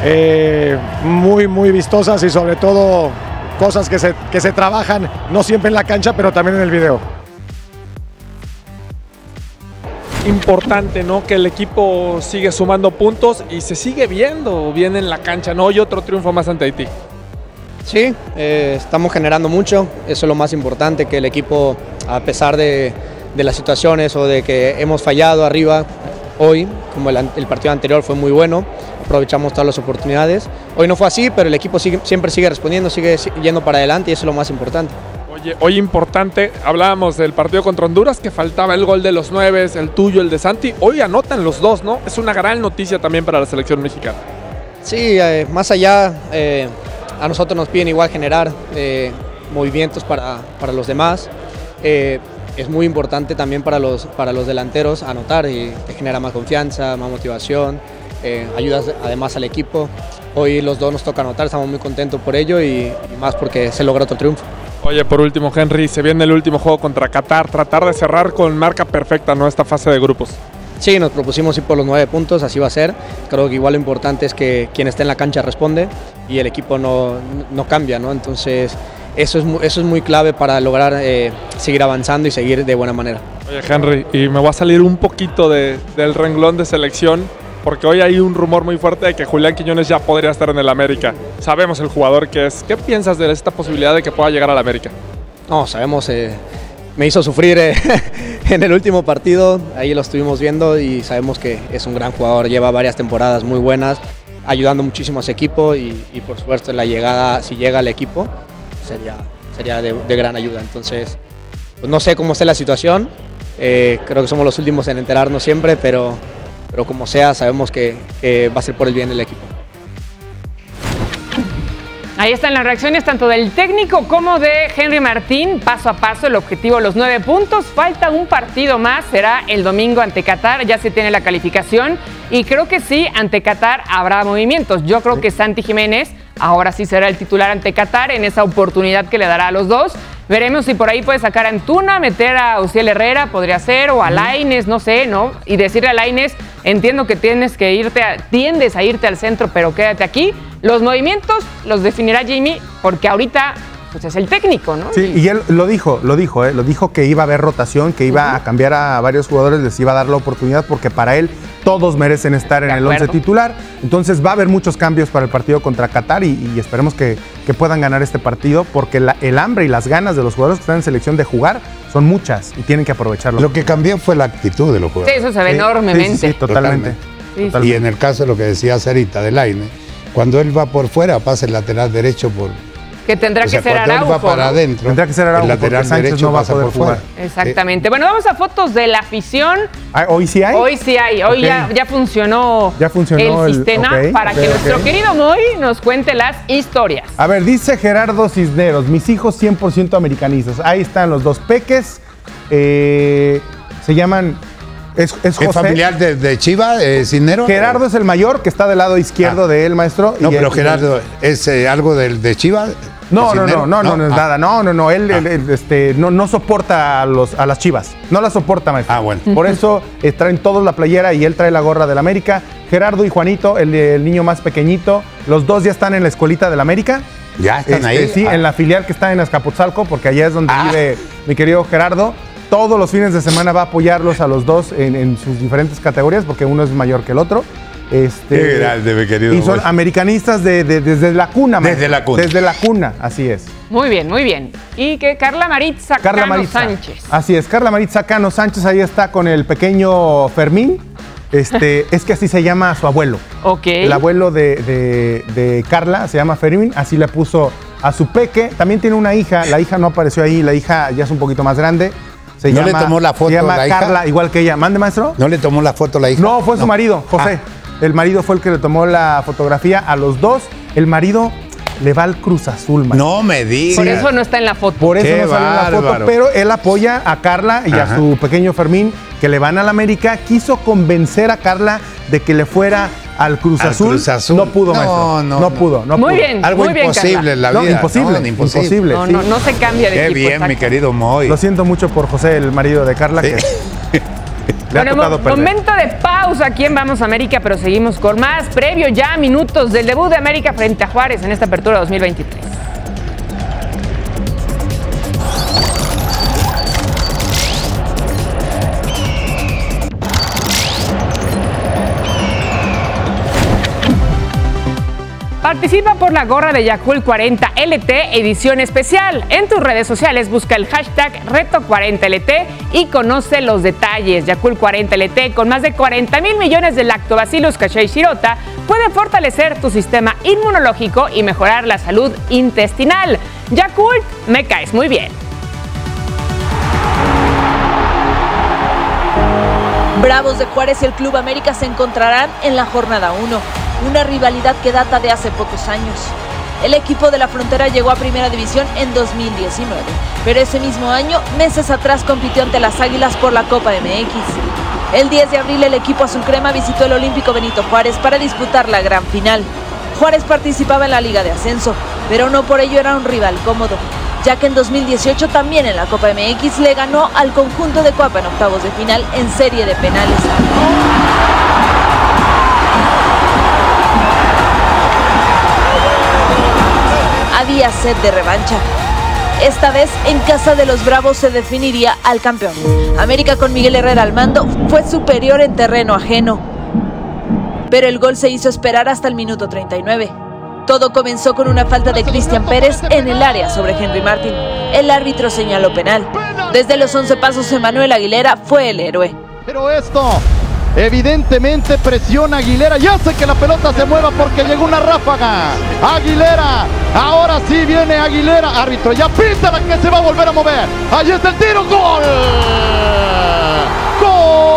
eh, muy, muy vistosas y sobre todo cosas que se, que se trabajan no siempre en la cancha, pero también en el video. Importante, ¿no? Que el equipo sigue sumando puntos y se sigue viendo bien en la cancha, ¿no? Y otro triunfo más ante Haití. Sí, eh, estamos generando mucho, eso es lo más importante, que el equipo, a pesar de, las situaciones o de que hemos fallado arriba hoy, como el, partido anterior fue muy bueno, aprovechamos todas las oportunidades. Hoy no fue así, pero el equipo siempre sigue respondiendo, sigue yendo para adelante y eso es lo más importante. Oye, hoy importante, hablábamos del partido contra Honduras, que faltaba el gol de los nueve, el tuyo, el de Santi. Hoy anotan los dos, ¿no? Es una gran noticia también para la selección mexicana. Sí, eh, más allá, eh, a nosotros nos piden igual generar eh, movimientos para, para, los demás. Es muy importante también para los, para los delanteros anotar y te genera más confianza, más motivación, ayudas además al equipo. Hoy los dos nos toca anotar, estamos muy contentos por ello y, y más porque se logra otro triunfo. Oye, por último, Henry, se viene el último juego contra Qatar, tratar de cerrar con marca perfecta, ¿no? Esta fase de grupos. Sí, nos propusimos ir por los nueve puntos, así va a ser. Creo que igual lo importante es que quien esté en la cancha responde y el equipo no, no cambia, ¿no? Entonces, eso es, eso es muy clave para lograr eh, seguir avanzando y seguir de buena manera. Oye, Henry, y me voy a salir un poquito de, del renglón de selección porque hoy hay un rumor muy fuerte de que Julián Quiñones ya podría estar en el América. Sabemos el jugador que es. ¿Qué piensas de esta posibilidad de que pueda llegar al América? No, sabemos, eh, me hizo sufrir eh, (laughs) en el último partido, ahí lo estuvimos viendo y sabemos que es un gran jugador, lleva varias temporadas muy buenas, ayudando muchísimo a su equipo y, y por supuesto la llegada, si llega al equipo, sería, sería de, de gran ayuda. Entonces, pues no sé cómo está la situación, eh, creo que somos los últimos en enterarnos siempre, pero pero como sea, sabemos que, que, va a ser por el bien del equipo. Ahí están las reacciones tanto del técnico como de Henry Martín. Paso a paso, el objetivo, los nueve puntos. Falta un partido más, será el domingo ante Qatar. Ya se tiene la calificación y creo que sí, ante Qatar habrá movimientos. Yo creo que Santi Jiménez ahora sí será el titular ante Qatar en esa oportunidad que le dará a los dos. Veremos si por ahí puede sacar a Antuna, meter a Uciel Herrera, podría ser, o a Laines, no sé, ¿no? Y decirle a Laines, entiendo que tienes que irte, a, tiendes a irte al centro, pero quédate aquí. Los movimientos los definirá Jimmy, porque ahorita pues es el técnico, ¿no? Sí, y él lo dijo, lo dijo, ¿eh? lo dijo que iba a haber rotación, que iba uh -huh. a cambiar a varios jugadores, les iba a dar la oportunidad, porque para él todos merecen estar en el once titular. Entonces va a haber muchos cambios para el partido contra Qatar y, y esperemos que, que, puedan ganar este partido, porque la, el hambre y las ganas de los jugadores que están en selección de jugar son muchas y tienen que aprovecharlo. Lo que cambió fue la actitud de los jugadores. Sí, eso se ve sí, enormemente. Sí, sí, totalmente. totalmente. Y en el caso de lo que decía Sarita de Laine, cuando él va por fuera, pasa el lateral derecho por, que tendrá o sea, que ser Araujo. Va para ¿no? adentro. Tendrá que ser Araujo El lateral porque Sánchez derecho no va a poder por jugar. fuera. Exactamente. Bueno, vamos a fotos de la afición. Ah, ¿Hoy sí hay? Hoy sí hay. Hoy ya, ya funcionó, Ya funcionó el el- sistema para que nuestro querido Moy nos cuente las historias. A ver, dice Gerardo Cisneros, mis hijos 100% americanistas. Ahí están los dos peques. eh, se llaman. Es, es ¿Es José. familiar de, de Chiva, eh, Cisnero? Gerardo es el mayor, que está del lado izquierdo Ah. de él, maestro. No, y pero él- Gerardo, ¿es eh, algo del de Chiva? No, ¿De no, no, no, no, no es Ah. nada. No, no, no. Él, él, él, este, no, no soporta a, los, a las chivas. No las soporta, maestro. Ah, bueno. Por eso eh, traen todos la playera y él trae la gorra del América. Gerardo y Juanito, el, el niño más pequeñito, los dos ya están en la escuelita del América. Ya están Este, ahí. Sí, Ah. en la filial que está en Azcapotzalco, porque allá es donde Ah. vive mi querido Gerardo. Todos los fines de semana va a apoyarlos a los dos en, en sus diferentes categorías, porque uno es mayor que el otro. Este, Qué grande, mi querido Y son americanistas de, de- desde la cuna, Desde la cuna. Desde la cuna, así es. Muy bien, muy bien. Y que Carla Maritza Carla Cano Maritza. Sánchez. Así es, Carla Maritza Cano Sánchez ahí está con el pequeño Fermín. Este, (laughs) es que así se llama su abuelo. Ok. El abuelo de, de- de Carla se llama Fermín, así le puso a su peque. También tiene una hija, la hija no apareció ahí, la hija ya es un poquito más grande. Se ¿No le tomó la foto Se llama la hija? Carla, igual que ella. ¿Mande, maestro? ¿No le tomó la foto la hija? No, fue su marido, José. El marido fue el que le tomó la fotografía a los dos. El marido le va al Cruz Azul, maestro. No me digas. Por eso no está en la foto. Por eso Qué no sale en la foto, pero él apoya a Carla y Ajá. a su pequeño Fermín que le van al América. Quiso convencer a Carla de que le fuera al Cruz, Al Azul. Cruz Azul. No pudo, No, maestro. no, No, no. pudo, no Muy pudo. bien. Algo muy bien, imposible en la No, vida. imposible, No, imposible. No, sí. no, no se cambia de Qué equipo. bien, exacto. mi querido Moy. Lo siento mucho por José, el marido de Carla, Sí. que (laughs) le ha Bueno, tocado mo- perder. momento de pausa aquí en Vamos América, pero seguimos con más. Previo ya a minutos del debut de América frente a Juárez en esta apertura 2023. Participa por la gorra de Yakul 40 LT edición especial. En tus redes sociales busca el hashtag Reto40LT y conoce los detalles. Yakul 40 LT con más de 40 mil millones de lactobacillus cachai shirota puede fortalecer tu sistema inmunológico y mejorar la salud intestinal. Yakult, me caes muy bien. Bravos de Juárez y el Club América se encontrarán en la jornada 1, una rivalidad que data de hace pocos años. El equipo de la frontera llegó a Primera División en 2019, pero ese mismo año, meses atrás, compitió ante las Águilas por la Copa MX. El 10 de abril el equipo azul crema visitó el Olímpico Benito Juárez para disputar la gran final. Juárez participaba en la Liga de Ascenso, pero no por ello era un rival cómodo, ya que en 2018 también en la Copa MX le ganó al conjunto de Coapa en octavos de final en serie de penales. Había sed de revancha. Esta vez en casa de los Bravos se definiría al campeón. América con Miguel Herrera al mando fue superior en terreno ajeno. Pero el gol se hizo esperar hasta el minuto 39. Todo comenzó con una falta de Cristian Pérez en el área sobre Henry Martin. El árbitro señaló penal. Desde los 11 pasos, Emanuel Aguilera fue el héroe. Pero esto evidentemente presiona Aguilera y hace que la pelota se mueva porque llegó una ráfaga. Aguilera, ahora sí viene Aguilera. Árbitro, ya pinta la que se va a volver a mover. Ahí está el tiro, gol. ¡Gol!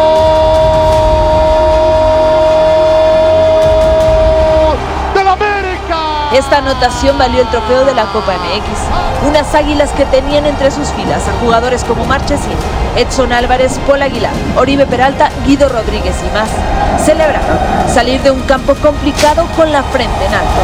¡Del América! Esta anotación valió el trofeo de la Copa MX. Unas águilas que tenían entre sus filas a jugadores como Marchesín, Edson Álvarez, Paul Aguilar, Oribe Peralta, Guido Rodríguez y más. Celebraron salir de un campo complicado con la frente en alto.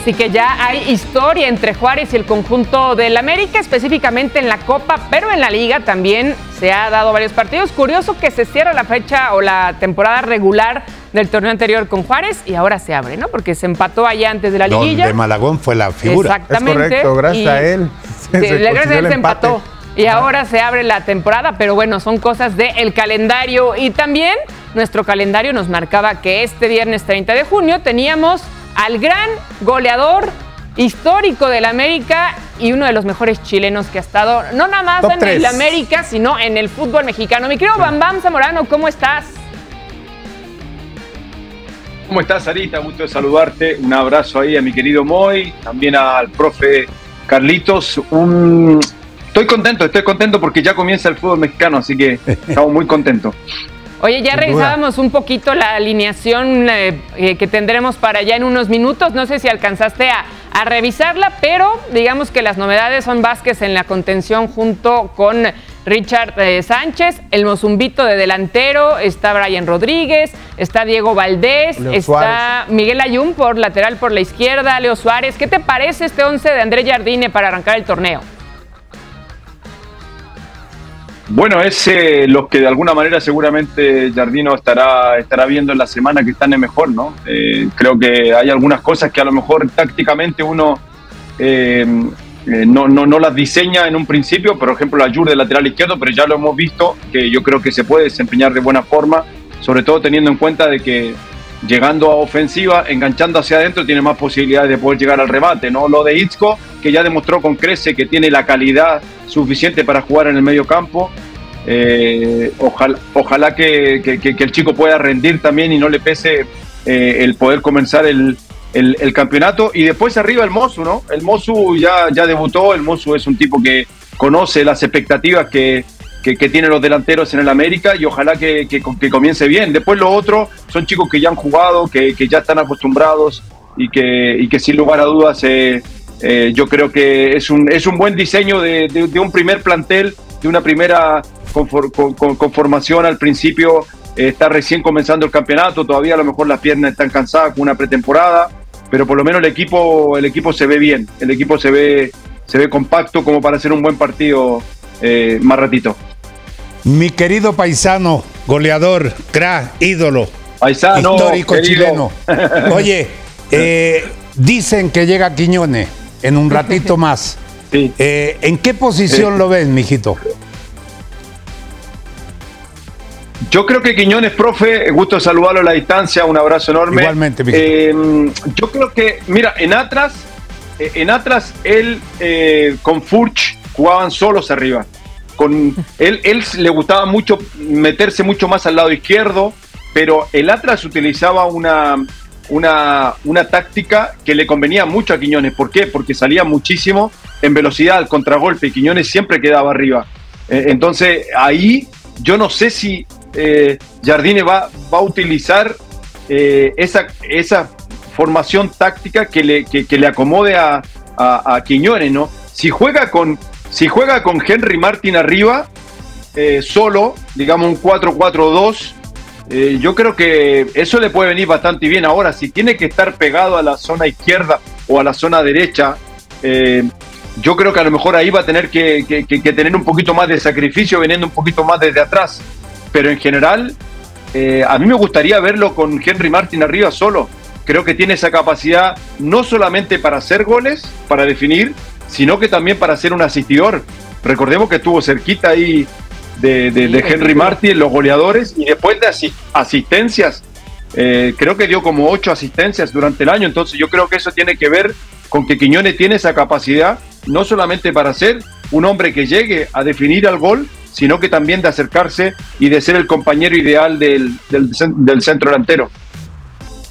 Así que ya hay historia entre Juárez y el conjunto del América, específicamente en la Copa, pero en la Liga también se ha dado varios partidos. Curioso que se cierra la fecha o la temporada regular del torneo anterior con Juárez y ahora se abre, ¿no? Porque se empató allá antes de la liguilla. Donde Malagón fue la figura. Exactamente. Es correcto, gracias y- a él. (laughs) Sí, Se gracias a él el se empató. Y ahora se abre la temporada, pero bueno, son cosas del calendario. Y también nuestro calendario nos marcaba que este viernes 30 de junio teníamos al gran goleador histórico del América y uno de los mejores chilenos que ha estado, no nada más Top en tres. el América, sino en el fútbol mexicano. Mi querido Bam Bam Zamorano, ¿cómo estás? ¿Cómo estás, Sarita? Gusto de saludarte. Un abrazo ahí a mi querido Moy, también al profe Carlitos. Un... Estoy contento, estoy contento porque ya comienza el fútbol mexicano, así que estamos muy contentos. Oye, ya revisábamos un poquito la alineación eh, eh, que tendremos para allá en unos minutos. No sé si alcanzaste a, a revisarla, pero digamos que las novedades son Vázquez en la contención junto con Richard eh, Sánchez, el Mozumbito de delantero, está Brian Rodríguez, está Diego Valdés, Leo está Miguel Ayun por lateral por la izquierda, Leo Suárez. ¿Qué te parece este 11 de André Jardine para arrancar el torneo? Bueno, es eh, lo que de alguna manera seguramente Jardino estará, estará viendo en la semana que están en mejor, ¿no? Eh, creo que hay algunas cosas que a lo mejor tácticamente uno eh, eh, no, no, no las diseña en un principio, por ejemplo la Jur de lateral izquierdo, pero ya lo hemos visto que yo creo que se puede desempeñar de buena forma, sobre todo teniendo en cuenta de que llegando a ofensiva, enganchando hacia adentro, tiene más posibilidades de poder llegar al remate, ¿no? Lo de Itzco, que ya demostró con crece que tiene la calidad suficiente para jugar en el medio campo. Eh, ojalá que, el chico pueda rendir también y no le pese eh, el poder comenzar el, campeonato. Y después arriba el Mozu, ¿no? El Mozu ya, ya debutó, el Mozu es un tipo que conoce las expectativas que, que, que tienen los delanteros en el América y ojalá que, que- comience bien. Después lo otro son chicos que ya han jugado, que, ya están acostumbrados y que, y que sin lugar a dudas eh, eh, yo creo que es un, es un buen diseño de, de- un primer plantel, de una primera confor- con- con- conformación al principio. eh, está recién comenzando el campeonato, todavía a lo mejor las piernas están cansadas con una pretemporada, pero por lo menos el equipo, el equipo se ve bien, el equipo se ve, se ve compacto como para hacer un buen partido más ratito. Mi querido paisano, goleador, crack, ídolo. Paisano, histórico querido. chileno. (laughs) Oye, eh, dicen que llega Quiñones en un ratito (laughs) más. Eh, ¿En qué posición Sí. lo ves, mijito? Yo creo que Quiñones, profe, gusto saludarlo a la distancia, un abrazo enorme. Igualmente, mijito. Eh, yo creo que, mira, en Atlas, eh, en Atlas él eh, con Furch jugaban solos arriba. Con él, él le gustaba mucho meterse mucho más al lado izquierdo, pero el Atlas utilizaba una, una, una táctica que le convenía mucho a Quiñones. ¿Por qué? Porque salía muchísimo en velocidad al contragolpe y Quiñones siempre quedaba arriba. Eh, entonces ahí yo no sé si eh, Jardine va, va a utilizar eh, esa, esa formación táctica que le, que, le acomode a, a, a Quiñones, ¿no? Si juega con, si juega con Henry Martin arriba, eh, solo, digamos un 4-4-2, eh, yo creo que eso le puede venir bastante bien. Ahora, si tiene que estar pegado a la zona izquierda o a la zona derecha, eh, yo creo que a lo mejor ahí va a tener que, tener un poquito más de sacrificio, viniendo un poquito más desde atrás. Pero en general, a mí me gustaría verlo con Henry Martin arriba solo. Creo que tiene esa capacidad no solamente para hacer goles, para definir, sino que también para ser un asistidor. Recordemos que estuvo cerquita ahí de, de- de Henry Martin, los goleadores, y después de asi- asistencias, eh, creo que dio como ocho asistencias durante el año. Entonces yo creo que eso tiene que ver con que Quiñones tiene esa capacidad, no solamente para ser un hombre que llegue a definir al gol, sino que también de acercarse y de ser el compañero ideal del, del del centro delantero.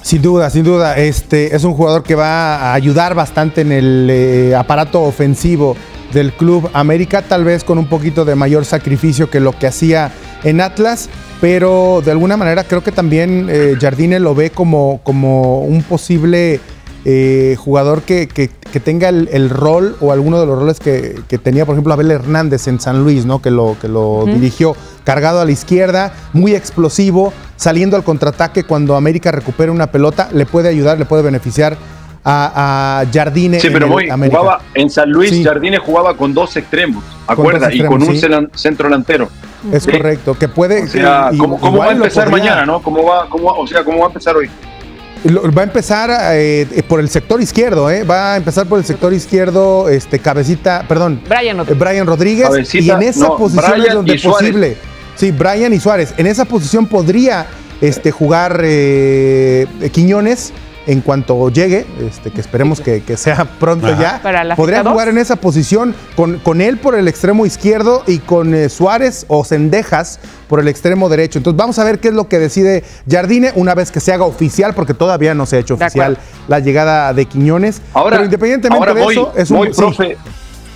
Sin duda, sin duda. Este es un jugador que va a ayudar bastante en el eh, aparato ofensivo del Club América, tal vez con un poquito de mayor sacrificio que lo que hacía en Atlas, pero de alguna manera creo que también eh, Jardine lo ve como, como un posible eh, jugador que, que- que tenga el, el rol o alguno de los roles que, que tenía, por ejemplo, Abel Hernández en San Luis, ¿no? Que lo, que lo dirigió cargado a la izquierda, muy explosivo, saliendo al contraataque cuando América recupera una pelota, le puede ayudar, le puede beneficiar a, a Jardine. Sí, en pero muy, América. jugaba en San Luis, Sí. Jardines jugaba con dos extremos, Con acuerda, y con un sí. centro delantero. Es Sí. correcto, que puede. O sea, y- ¿cómo, cómo va a empezar mañana, no? ¿Cómo va, cómo, va- o sea, ¿cómo va a empezar hoy? Va a empezar eh, por el sector izquierdo, ¿eh? Va a empezar por el sector izquierdo, este, cabecita, perdón. Brian eh, Brian Rodríguez. Cabecita, y en esa no, posición Brian es donde Suárez. posible. Sí, Brian y Suárez. En esa posición podría este, jugar eh, Quiñones en cuanto llegue, este, que esperemos que, que sea pronto Ajá. ya. Para la Podría jugar en esa posición con, con él por el extremo izquierdo y con eh, Suárez o Cendejas por el extremo derecho. Entonces vamos a ver qué es lo que decide Jardine una vez que se haga oficial, porque todavía no se ha hecho De oficial acuerdo. la llegada de Quiñones. Ahora, Pero independientemente ahora de voy, eso, es un voy, sí. profe.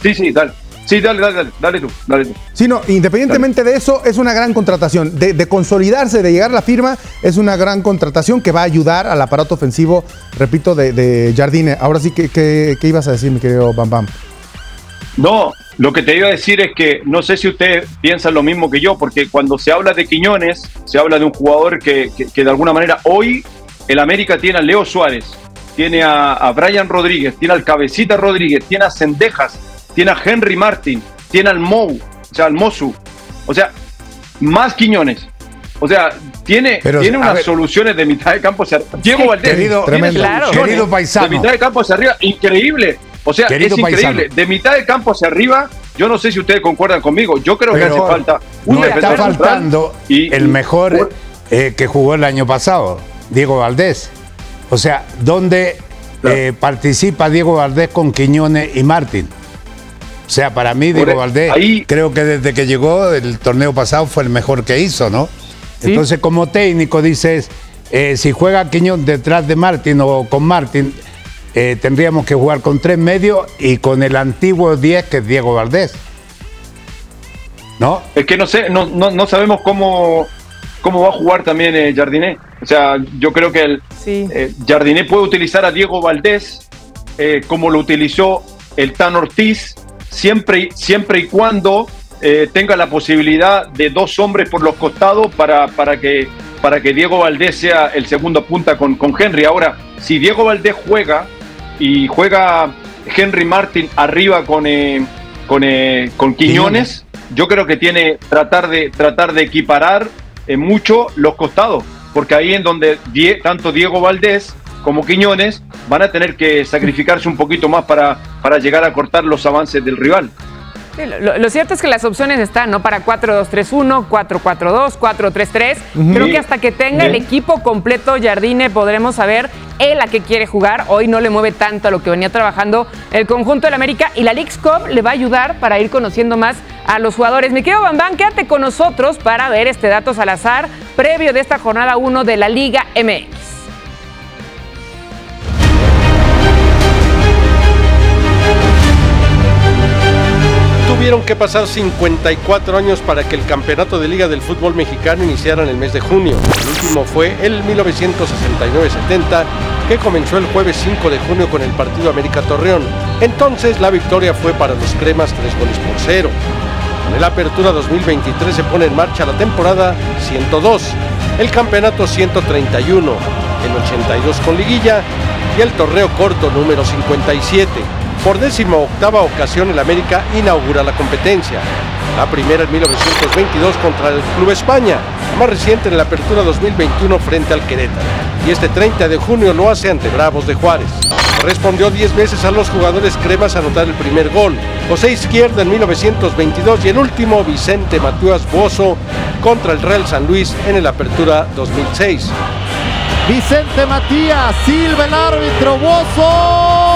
Sí, sí, dale. Sí, dale, dale, dale, dale tú, dale tú. Sí, no, independientemente de eso, es una gran contratación. De, de consolidarse, de llegar a la firma, es una gran contratación que va a ayudar al aparato ofensivo, repito, de, de Jardine. Ahora sí, ¿qué, qué, qué ibas a decir, mi querido Bam Bam? No, lo que te iba a decir es que no sé si ustedes piensan lo mismo que yo, porque cuando se habla de Quiñones, se habla de un jugador que, que- que de alguna manera hoy el América tiene a Leo Suárez, tiene a, a Brian Rodríguez, tiene al Cabecita Rodríguez, tiene a Cendejas, tiene a Henry Martin, tiene al Mou, o sea, al Mosu, o sea, más Quiñones. O sea, tiene, Pero, tiene unas ver. soluciones de mitad de campo hacia arriba. Diego Valdés, Querido- Tremendo. Claro. Querido paisano. De mitad de campo hacia arriba, increíble. O sea, Querido es increíble. paisano. De mitad de campo hacia arriba, yo no sé si ustedes concuerdan conmigo. Yo creo que hace falta un No está faltando y- el mejor eh, que jugó el año pasado, Diego Valdés. O sea, ¿dónde Claro. eh, participa Diego Valdés con Quiñones y Martín? Sea, para mí, Diego Valdés, creo que desde que llegó el torneo pasado fue el mejor que hizo, ¿no? Entonces, como técnico, dices, eh, si juega Quiñón detrás de Martín o con Martín, eh, tendríamos que jugar con tres medios y con el antiguo 10 que es Diego Valdés. ¿No? Es que no sé, no, no, sabemos cómo, cómo va a jugar también eh, Jardiné. O sea, yo creo que el eh, Jardiné puede utilizar a Diego Valdés como lo utilizó el Tan Ortiz, siempre, siempre y cuando tenga la posibilidad de dos hombres por los costados para, para, que, para que Diego Valdés sea el segundo punta con, con Henry. Ahora, si Diego Valdés juega y juega Henry Martin arriba con, eh, con, eh, con Quiñones, yo creo que tiene tratar de, tratar de equiparar eh, mucho los costados, porque ahí en donde tanto Diego Valdés como Quiñones van a tener que sacrificarse un poquito más para, para llegar a cortar los avances del rival lo, cierto es que las opciones están, ¿no? Para 4-2-3-1, 4-4-2, 4-3-3. Creo que hasta que tenga el equipo completo Jardine podremos saber él a qué quiere jugar. Hoy no le mueve tanto a lo que venía trabajando el conjunto del América y la League's Cup le va a ayudar para ir conociendo más a los jugadores. Mi querido Bambán, quédate con nosotros para ver este dato Salazar previo de esta jornada 1 de la Liga MX. Tuvieron que pasar 54 años para que el campeonato de Liga del Fútbol Mexicano iniciara en el mes de junio. El último fue el 1969-70, que comenzó el jueves 5 de junio con el partido América Torreón. Entonces la victoria fue para los cremas 3 goles por 0. Con el Apertura 2023 se pone en marcha la temporada 102, el campeonato 131, el 82 con liguilla y el torneo corto número 57. Por décima octava ocasión el América inaugura la competencia. La primera en 1922 contra el Club España, más reciente en la apertura 2021 frente al Querétaro. Y este 30 de junio lo hace ante Bravos de Juárez. Respondió 10 veces a los jugadores cremas a anotar el primer gol. José Izquierda en 1922 y el último Vicente Matías Bozo contra el Real San Luis en el apertura 2006. Vicente Matías, Silva el árbitro, Bozo,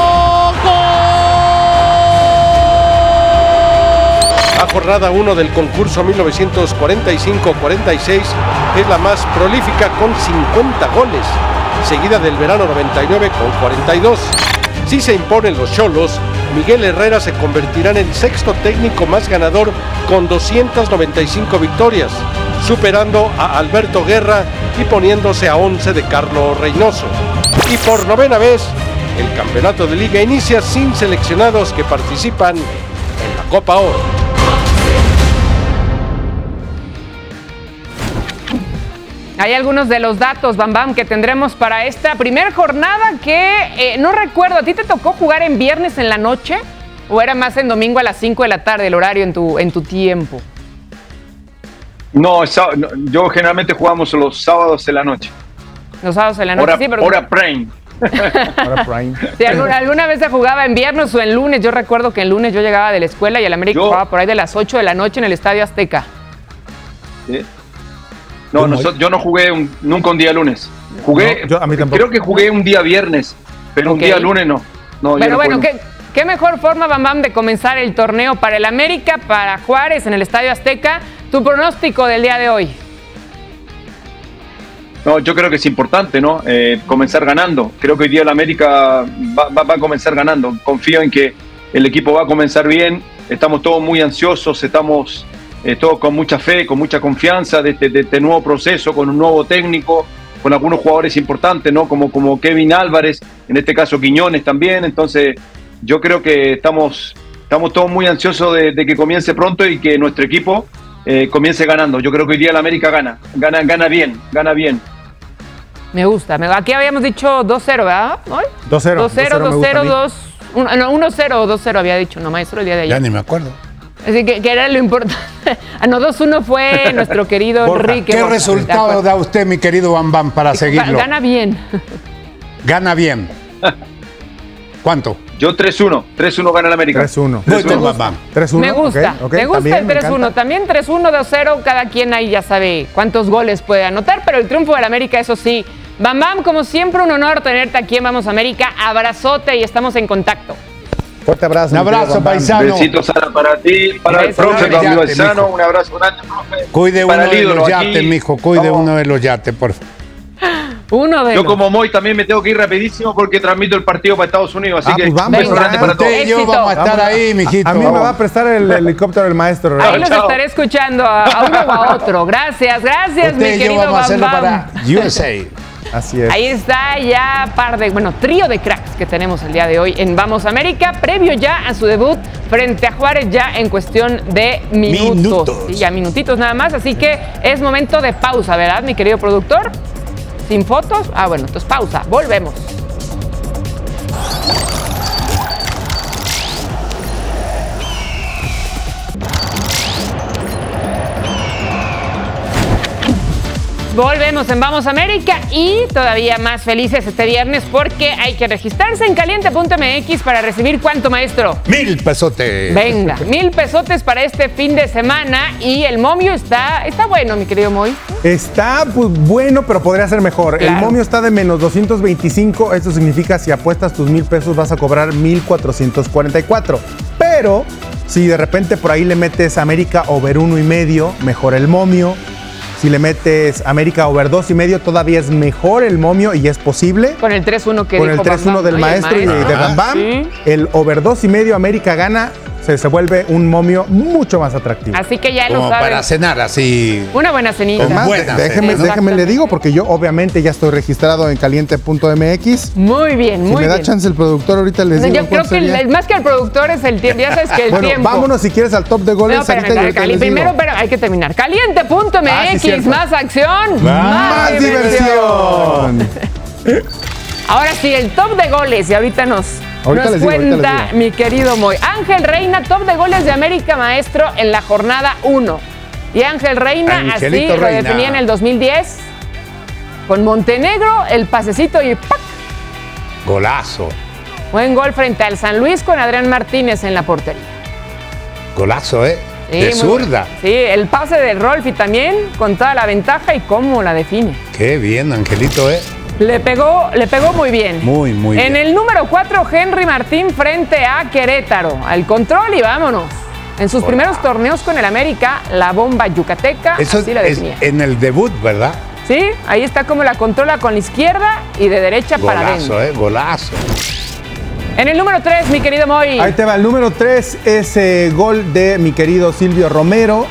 La jornada 1 del concurso 1945-46 es la más prolífica con 50 goles, seguida del verano 99 con 42. Si se imponen los cholos, Miguel Herrera se convertirá en el sexto técnico más ganador con 295 victorias, superando a Alberto Guerra y poniéndose a 11 de Carlos Reynoso. Y por novena vez, el campeonato de liga inicia sin seleccionados que participan en la Copa Oro. Hay algunos de los datos, Bam Bam, que tendremos para esta primera jornada que eh, no recuerdo, ¿a ti te tocó jugar en viernes en la noche o era más en domingo a las 5 de la tarde el horario en tu, en tu tiempo? No, yo generalmente jugamos los sábados en la noche. Los sábados en la noche, sí, pero... Hora prime. (laughs) prime. Sí, alguna, vez se jugaba en viernes o en lunes. Yo recuerdo que el lunes yo llegaba de la escuela y el América jugaba por ahí de las 8 de la noche en el Estadio Azteca. ¿Sí? No, yo no jugué nunca un día lunes. Jugué, creo que jugué un día viernes, pero un día lunes no. no pero bueno, ¿qué, mejor forma, Bam de comenzar el torneo para el América, para Juárez en el Estadio Azteca. Tu pronóstico del día de hoy. No, yo creo que es importante, ¿no? Eh, comenzar ganando. Creo que hoy día el América va, va, a comenzar ganando. Confío en que el equipo va a comenzar bien. Estamos todos muy ansiosos, estamos eh, todo con mucha fe, con mucha confianza este, de este, nuevo proceso, con un nuevo técnico, con algunos jugadores importantes, ¿no? Como, como Kevin Álvarez, en este caso Quiñones también. Entonces, yo creo que estamos, estamos todos muy ansiosos de, que comience pronto y que nuestro equipo eh, comience ganando. Yo creo que hoy día el América gana, gana, gana bien, gana bien. Me gusta. Aquí habíamos dicho 2-0, ¿verdad? 2-0. 2-0, 2-0, 2 1-0 o 2-0 había dicho, no, maestro, el día de ayer. Ya ni me acuerdo. Así que, que era lo importante. (laughs) Ah, no, 2-1 fue (laughs) nuestro querido Enrique. ¿Qué resultado da usted, mi querido Bam Bam, para seguirlo? Gana bien. Gana bien. (laughs) ¿Cuánto? Yo 3-1. 3-1 gana el América. 3-1. 3-1. Me gusta. Okay, me gusta el 3-1. También 3-1, 2-0. Cada quien ahí ya sabe cuántos goles puede anotar. Pero el triunfo del América, eso sí. Bam Bam, como siempre, un honor tenerte aquí en Vamos América. Abrazote y estamos en contacto. Fuerte abrazo. Un querido abrazo, paisano. Besitos, Sara, para ti, para el Beso, profe, beso. para mi Yate, paisano. Un abrazo grande, profe. Cuide Para uno de los yates, mijo. Cuide uno de los yates, por favor. Uno de Yo los- como Moy también me tengo que ir rapidísimo porque transmito el partido para Estados Unidos, así Ah, que pues vamos, un beso venga. grande para todos. Usted y yo vamos a estar Vamos. ahí, mijito. A mí me va a prestar el helicóptero el maestro. Ahí los chao. estaré escuchando a, a uno o a otro. Gracias, gracias, Usted mi y yo querido vamos a hacerlo Bam. para (laughs) USA. Así es. Ahí está ya par de, bueno, trío de cracks que tenemos el día de hoy en Vamos América, previo ya a su debut frente a Juárez ya en cuestión de minutos. Minutos. Sí, ya minutitos nada más, así que es momento de pausa, ¿verdad, mi querido productor? ¿Sin fotos? Ah, bueno, entonces pausa, volvemos. Volvemos en Vamos América y todavía más felices este viernes porque hay que registrarse en caliente.mx para recibir cuánto, maestro. Mil pesotes. Venga, mil pesotes para este fin de semana y el momio está, está bueno, mi querido Moy. Está pues, bueno, pero podría ser mejor. El momio está de menos 225. Esto significa si apuestas tus mil pesos vas a cobrar 1444. Pero si de repente por ahí le metes América over uno y medio, mejor el momio. Si le metes América over dos y medio, todavía es mejor el momio y es posible. Con el 3-1 que Con el dijo Bam 3-1 Bam, del ¿no? Y el maestro y de maestro. Bam Bam, Sí. el over dos y medio América gana, se, se vuelve un momio mucho más atractivo. Así que ya lo Como saben. para cenar así. Una buena cenita. Más, buena déjeme, cena. déjeme le digo, porque yo obviamente ya estoy registrado en caliente.mx. Muy bien, Si muy me da bien. chance el productor, ahorita les digo. Yo creo que el- más que el productor es el tiempo. Ya sabes que el (laughs) bueno, tiempo. vámonos si quieres al top de goles. No, espérame, ahorita cali- primero, pero hay que terminar. Caliente.mx, Ah, sí, más acción, Más diversión. Ahora sí, el top de goles. Y ahorita nos, Ahorita nos les digo, ahorita cuenta les digo. mi querido Moy. Ángel Reina, top de goles de América Maestro en la jornada 1. Y Ángel Reina, Angelito así lo Reina. definía en el 2010. Con Montenegro, el pasecito y ¡pac! Golazo. Buen gol frente al San Luis con Adrián Martínez en la portería. Golazo, ¿eh? Sí, de zurda. bueno. Sí, el pase de Rolfi también, con toda la ventaja y cómo la define. Qué bien, Angelito, ¿eh? Le pegó, le pegó muy bien. Muy, muy en bien. el número 4, Henry Martín frente a Querétaro. Al control y vámonos. En sus primeros torneos con el América, la bomba yucateca Eso así la es definía. en el debut, ¿verdad? Sí, ahí está como la controla con la izquierda y de derecha para adentro. Golazo, ¿eh? Golazo. En el número 3, mi querido Moy. Ahí te va, el número 3 es eh, gol de mi querido Silvio Romero,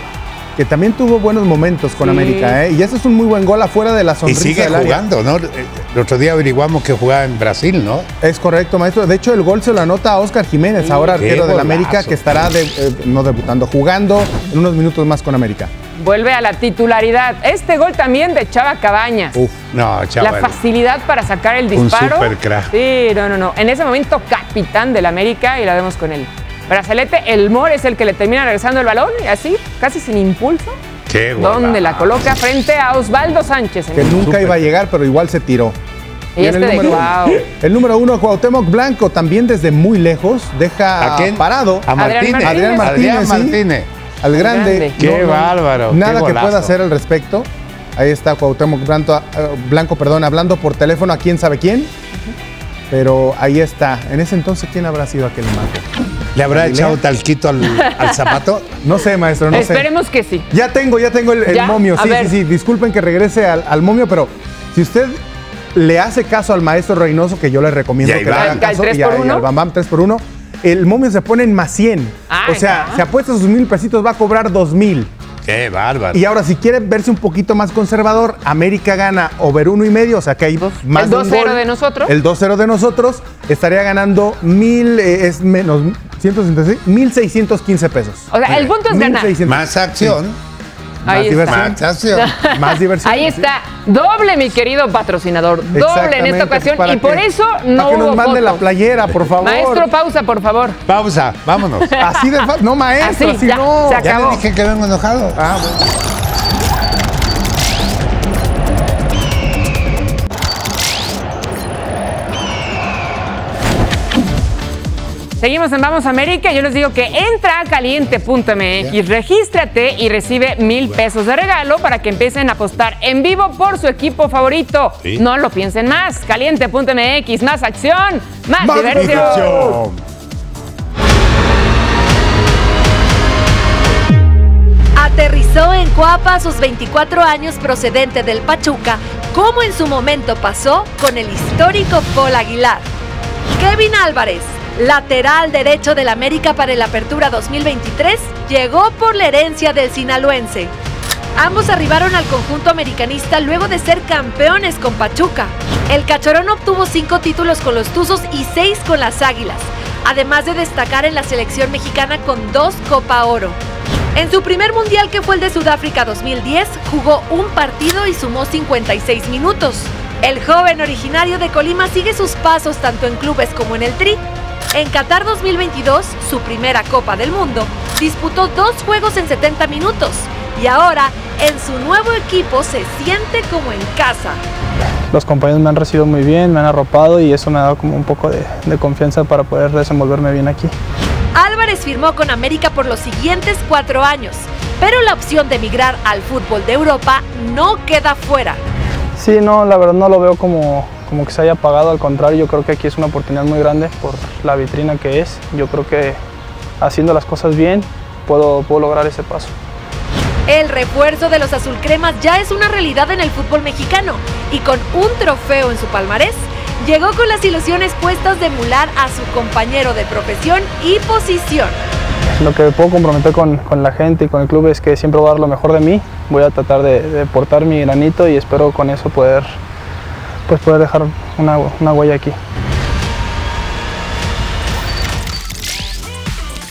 que también tuvo buenos momentos con Sí. América, ¿eh? Y ese es un muy buen gol afuera de la Y sonrisa sigue del área. jugando, ¿no? El otro día averiguamos que jugaba en Brasil, ¿no? Es correcto, maestro. De hecho, el gol se lo anota a Oscar Jiménez, ahora arquero del. América, que estará de- eh, no debutando, jugando en unos minutos más con América. Vuelve a la titularidad. Este gol también de Chava Cabañas. Uf, no, La chaval. facilidad para sacar el Un disparo. supercrack. Sí, no, no, no. En ese momento, capitán del América y la vemos con él. Brazalete, el Mor es el que le termina regresando el balón y así, casi sin impulso. Qué Donde la coloca frente a Osvaldo Sánchez. en Que el- nunca iba a llegar, pero igual se tiró. Y este el de número, guau. el número uno, Cuauhtémoc Blanco, también desde muy lejos, deja ¿A quién? parado A Martínez. Martínez. Adrián Martínez, Adrián sí. Martínez. al grande. grande. Qué bárbaro, Nada qué que pueda hacer al respecto. Ahí está Cuauhtémoc Blanco, eh, Blanco, perdón, hablando por teléfono a quién sabe quién. Pero ahí está. En ese entonces, ¿quién habrá sido aquel mago? ¿Le habrá ¿Galilea? echado talquito al, al zapato? (laughs) No sé, maestro, no sé. Esperemos que sí. Ya tengo, ya tengo el, el ¿Ya? momio. Sí, sí, sí. Disculpen que regrese al, al momio, pero si usted le hace caso al maestro Reynoso, que yo le recomiendo que le va. haga ¿Al caso, tres y, al Bam Bam 3 por 1 el momio se pone en más 100. Ah, o sea, ya. si apuesta sus mil pesitos va a cobrar dos mil. Qué bárbaro. Y ahora, si quiere verse un poquito más conservador, América gana over uno y medio, o sea que hay más el de un 2-0 gol. de nosotros. El 2-0 de nosotros estaría ganando mil, eh, es menos, 166, 1615 pesos. O sea, el punto es ganar. 1600. Más acción. Ahí más está. Más acción. (laughs) Más diversión. Ahí está, doble mi querido patrocinador, doble en esta ocasión y por que- eso Para no que nos mande la playera, por favor. Maestro, pausa, por favor. Pausa, vámonos. (laughs) Así de fácil. No, maestro, Así, así ya, no. se Ya le dije que vengo enojado. Ah, bueno. Seguimos en Vamos América. Yo les digo que entra a caliente.mx, regístrate y recibe mil pesos de regalo para que empiecen a apostar en vivo por su equipo favorito. No lo piensen más. Caliente.mx, más acción, más, diversión. diversión. Aterrizó en Coapa a sus 24 años procedente del Pachuca, como en su momento pasó con el histórico Paul Aguilar. Kevin Álvarez, lateral derecho del América para el Apertura 2023, llegó por la herencia del sinaloense. Ambos arribaron al conjunto americanista luego de ser campeones con Pachuca. El cachorón obtuvo cinco títulos con los Tuzos y seis con las Águilas, además de destacar en la selección mexicana con dos Copa Oro. En su primer mundial, que fue el de Sudáfrica 2010, jugó un partido y sumó 56 minutos. El joven originario de Colima sigue sus pasos tanto en clubes como en el Tri. En Qatar 2022, su primera Copa del Mundo, disputó dos juegos en 70 minutos y ahora en su nuevo equipo se siente como en casa. Los compañeros me han recibido muy bien, me han arropado y eso me ha dado como un poco de, de confianza para poder desenvolverme bien aquí. Álvarez firmó con América por los siguientes cuatro años, pero la opción de emigrar al fútbol de Europa no queda fuera. Sí, no, la verdad no lo veo como, como que se haya apagado, al contrario, yo creo que aquí es una oportunidad muy grande por la vitrina que es. Yo creo que haciendo las cosas bien puedo, puedo lograr ese paso. El refuerzo de los azulcremas ya es una realidad en el fútbol mexicano y con un trofeo en su palmarés, llegó con las ilusiones puestas de emular a su compañero de profesión y posición. Lo que puedo comprometer con, con, la gente y con el club es que siempre voy a dar lo mejor de mí, voy a tratar de, de portar mi granito y espero con eso poder, pues poder dejar una, una huella aquí.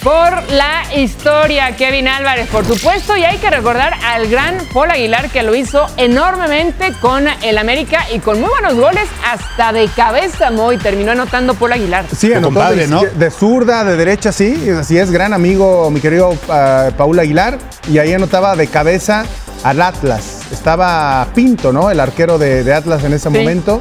por la historia, Kevin Álvarez, por supuesto, y hay que recordar al gran Paul Aguilar que lo hizo enormemente con el América y con muy buenos goles, hasta de cabeza, Moy, terminó anotando Paul Aguilar. Sí, anotó compadre, de, ¿no? de zurda, de derecha, sí, así es, gran amigo, mi querido uh, Paul Aguilar, y ahí anotaba de cabeza al Atlas. Estaba Pinto, ¿no? El arquero de, de Atlas en ese sí. momento.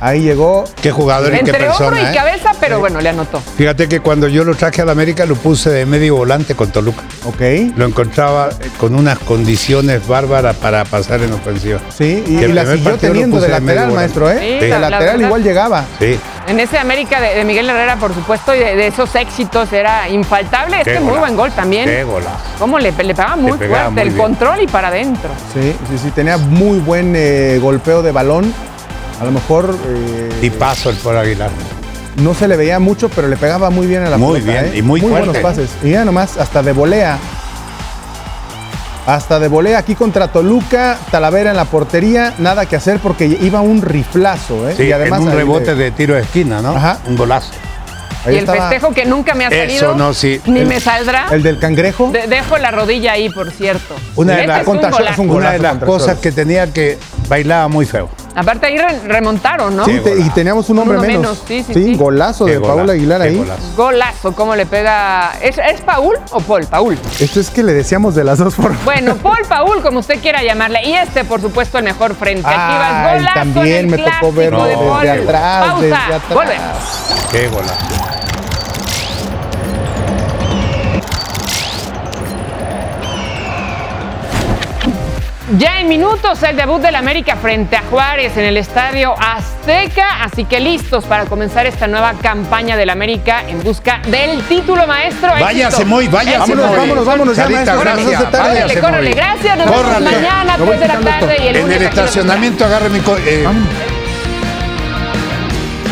Ahí llegó. Qué jugador y qué Entre persona. hombro y ¿eh? cabeza, pero sí. bueno, le anotó. Fíjate que cuando yo lo traje a la América lo puse de medio volante con Toluca. Ok. Lo encontraba con unas condiciones bárbaras para pasar en ofensiva. Sí, y, y la siguió teniendo de lateral, de maestro, ¿eh? Sí, de la, lateral la igual llegaba. Sí. En ese América de, de, Miguel Herrera, por supuesto, y de, de esos éxitos era infaltable. Este muy buen gol también. Qué golazo. ¿Cómo le, le pegaba muy le pegaba fuerte? Muy el bien. control y para adentro. Sí, sí, sí. Tenía muy buen eh, golpeo de balón. A lo mejor. Eh, y paso el por Aguilar. No se le veía mucho, pero le pegaba muy bien a la Muy pelota, bien, ¿eh? y muy, muy fuerte. buenos pases. Y ya nomás, hasta de volea. Hasta de volea aquí contra Toluca, Talavera en la portería, nada que hacer porque iba un riflazo, ¿eh? Sí, y además en un rebote de... de... tiro de esquina, ¿no? Ajá. Un golazo. Ahí y el estaba... festejo que nunca me ha salido. Eso no, sí. Ni el, me saldrá. El del cangrejo. De, dejo la rodilla ahí, por cierto. Una de, la, contra, es un una de las cosas que tenía que bailaba muy feo. Aparte ahí remontaron, ¿no? Sí, te, y teníamos un hombre menos. menos. Sí, sí, sí, sí, golazo de Paul Aguilar ahí. Golazo. golazo, cómo le pega. ¿Es, ¿Es, Paul o Paul? Paul. Esto es que le decíamos de las dos formas. Bueno, (laughs) Paul, Paul, como usted quiera llamarle. Y este, por supuesto, el mejor frente. Ah, Chivas, golazo también me tocó verlo de desde atrás, Pausa. desde atrás. Volvemos. Qué golazo. Ya en minutos el debut del América frente a Juárez en el Estadio Azteca, así que listos para comenzar esta nueva campaña del América en busca del título maestro. Váyase muy, váyase vámonos, muy. vámonos, vámonos, ya Carita, maestro, gracias. Córrele, gracias, nos vemos mañana, 3 de la tarde y el En el estacionamiento agarre mi... Eh,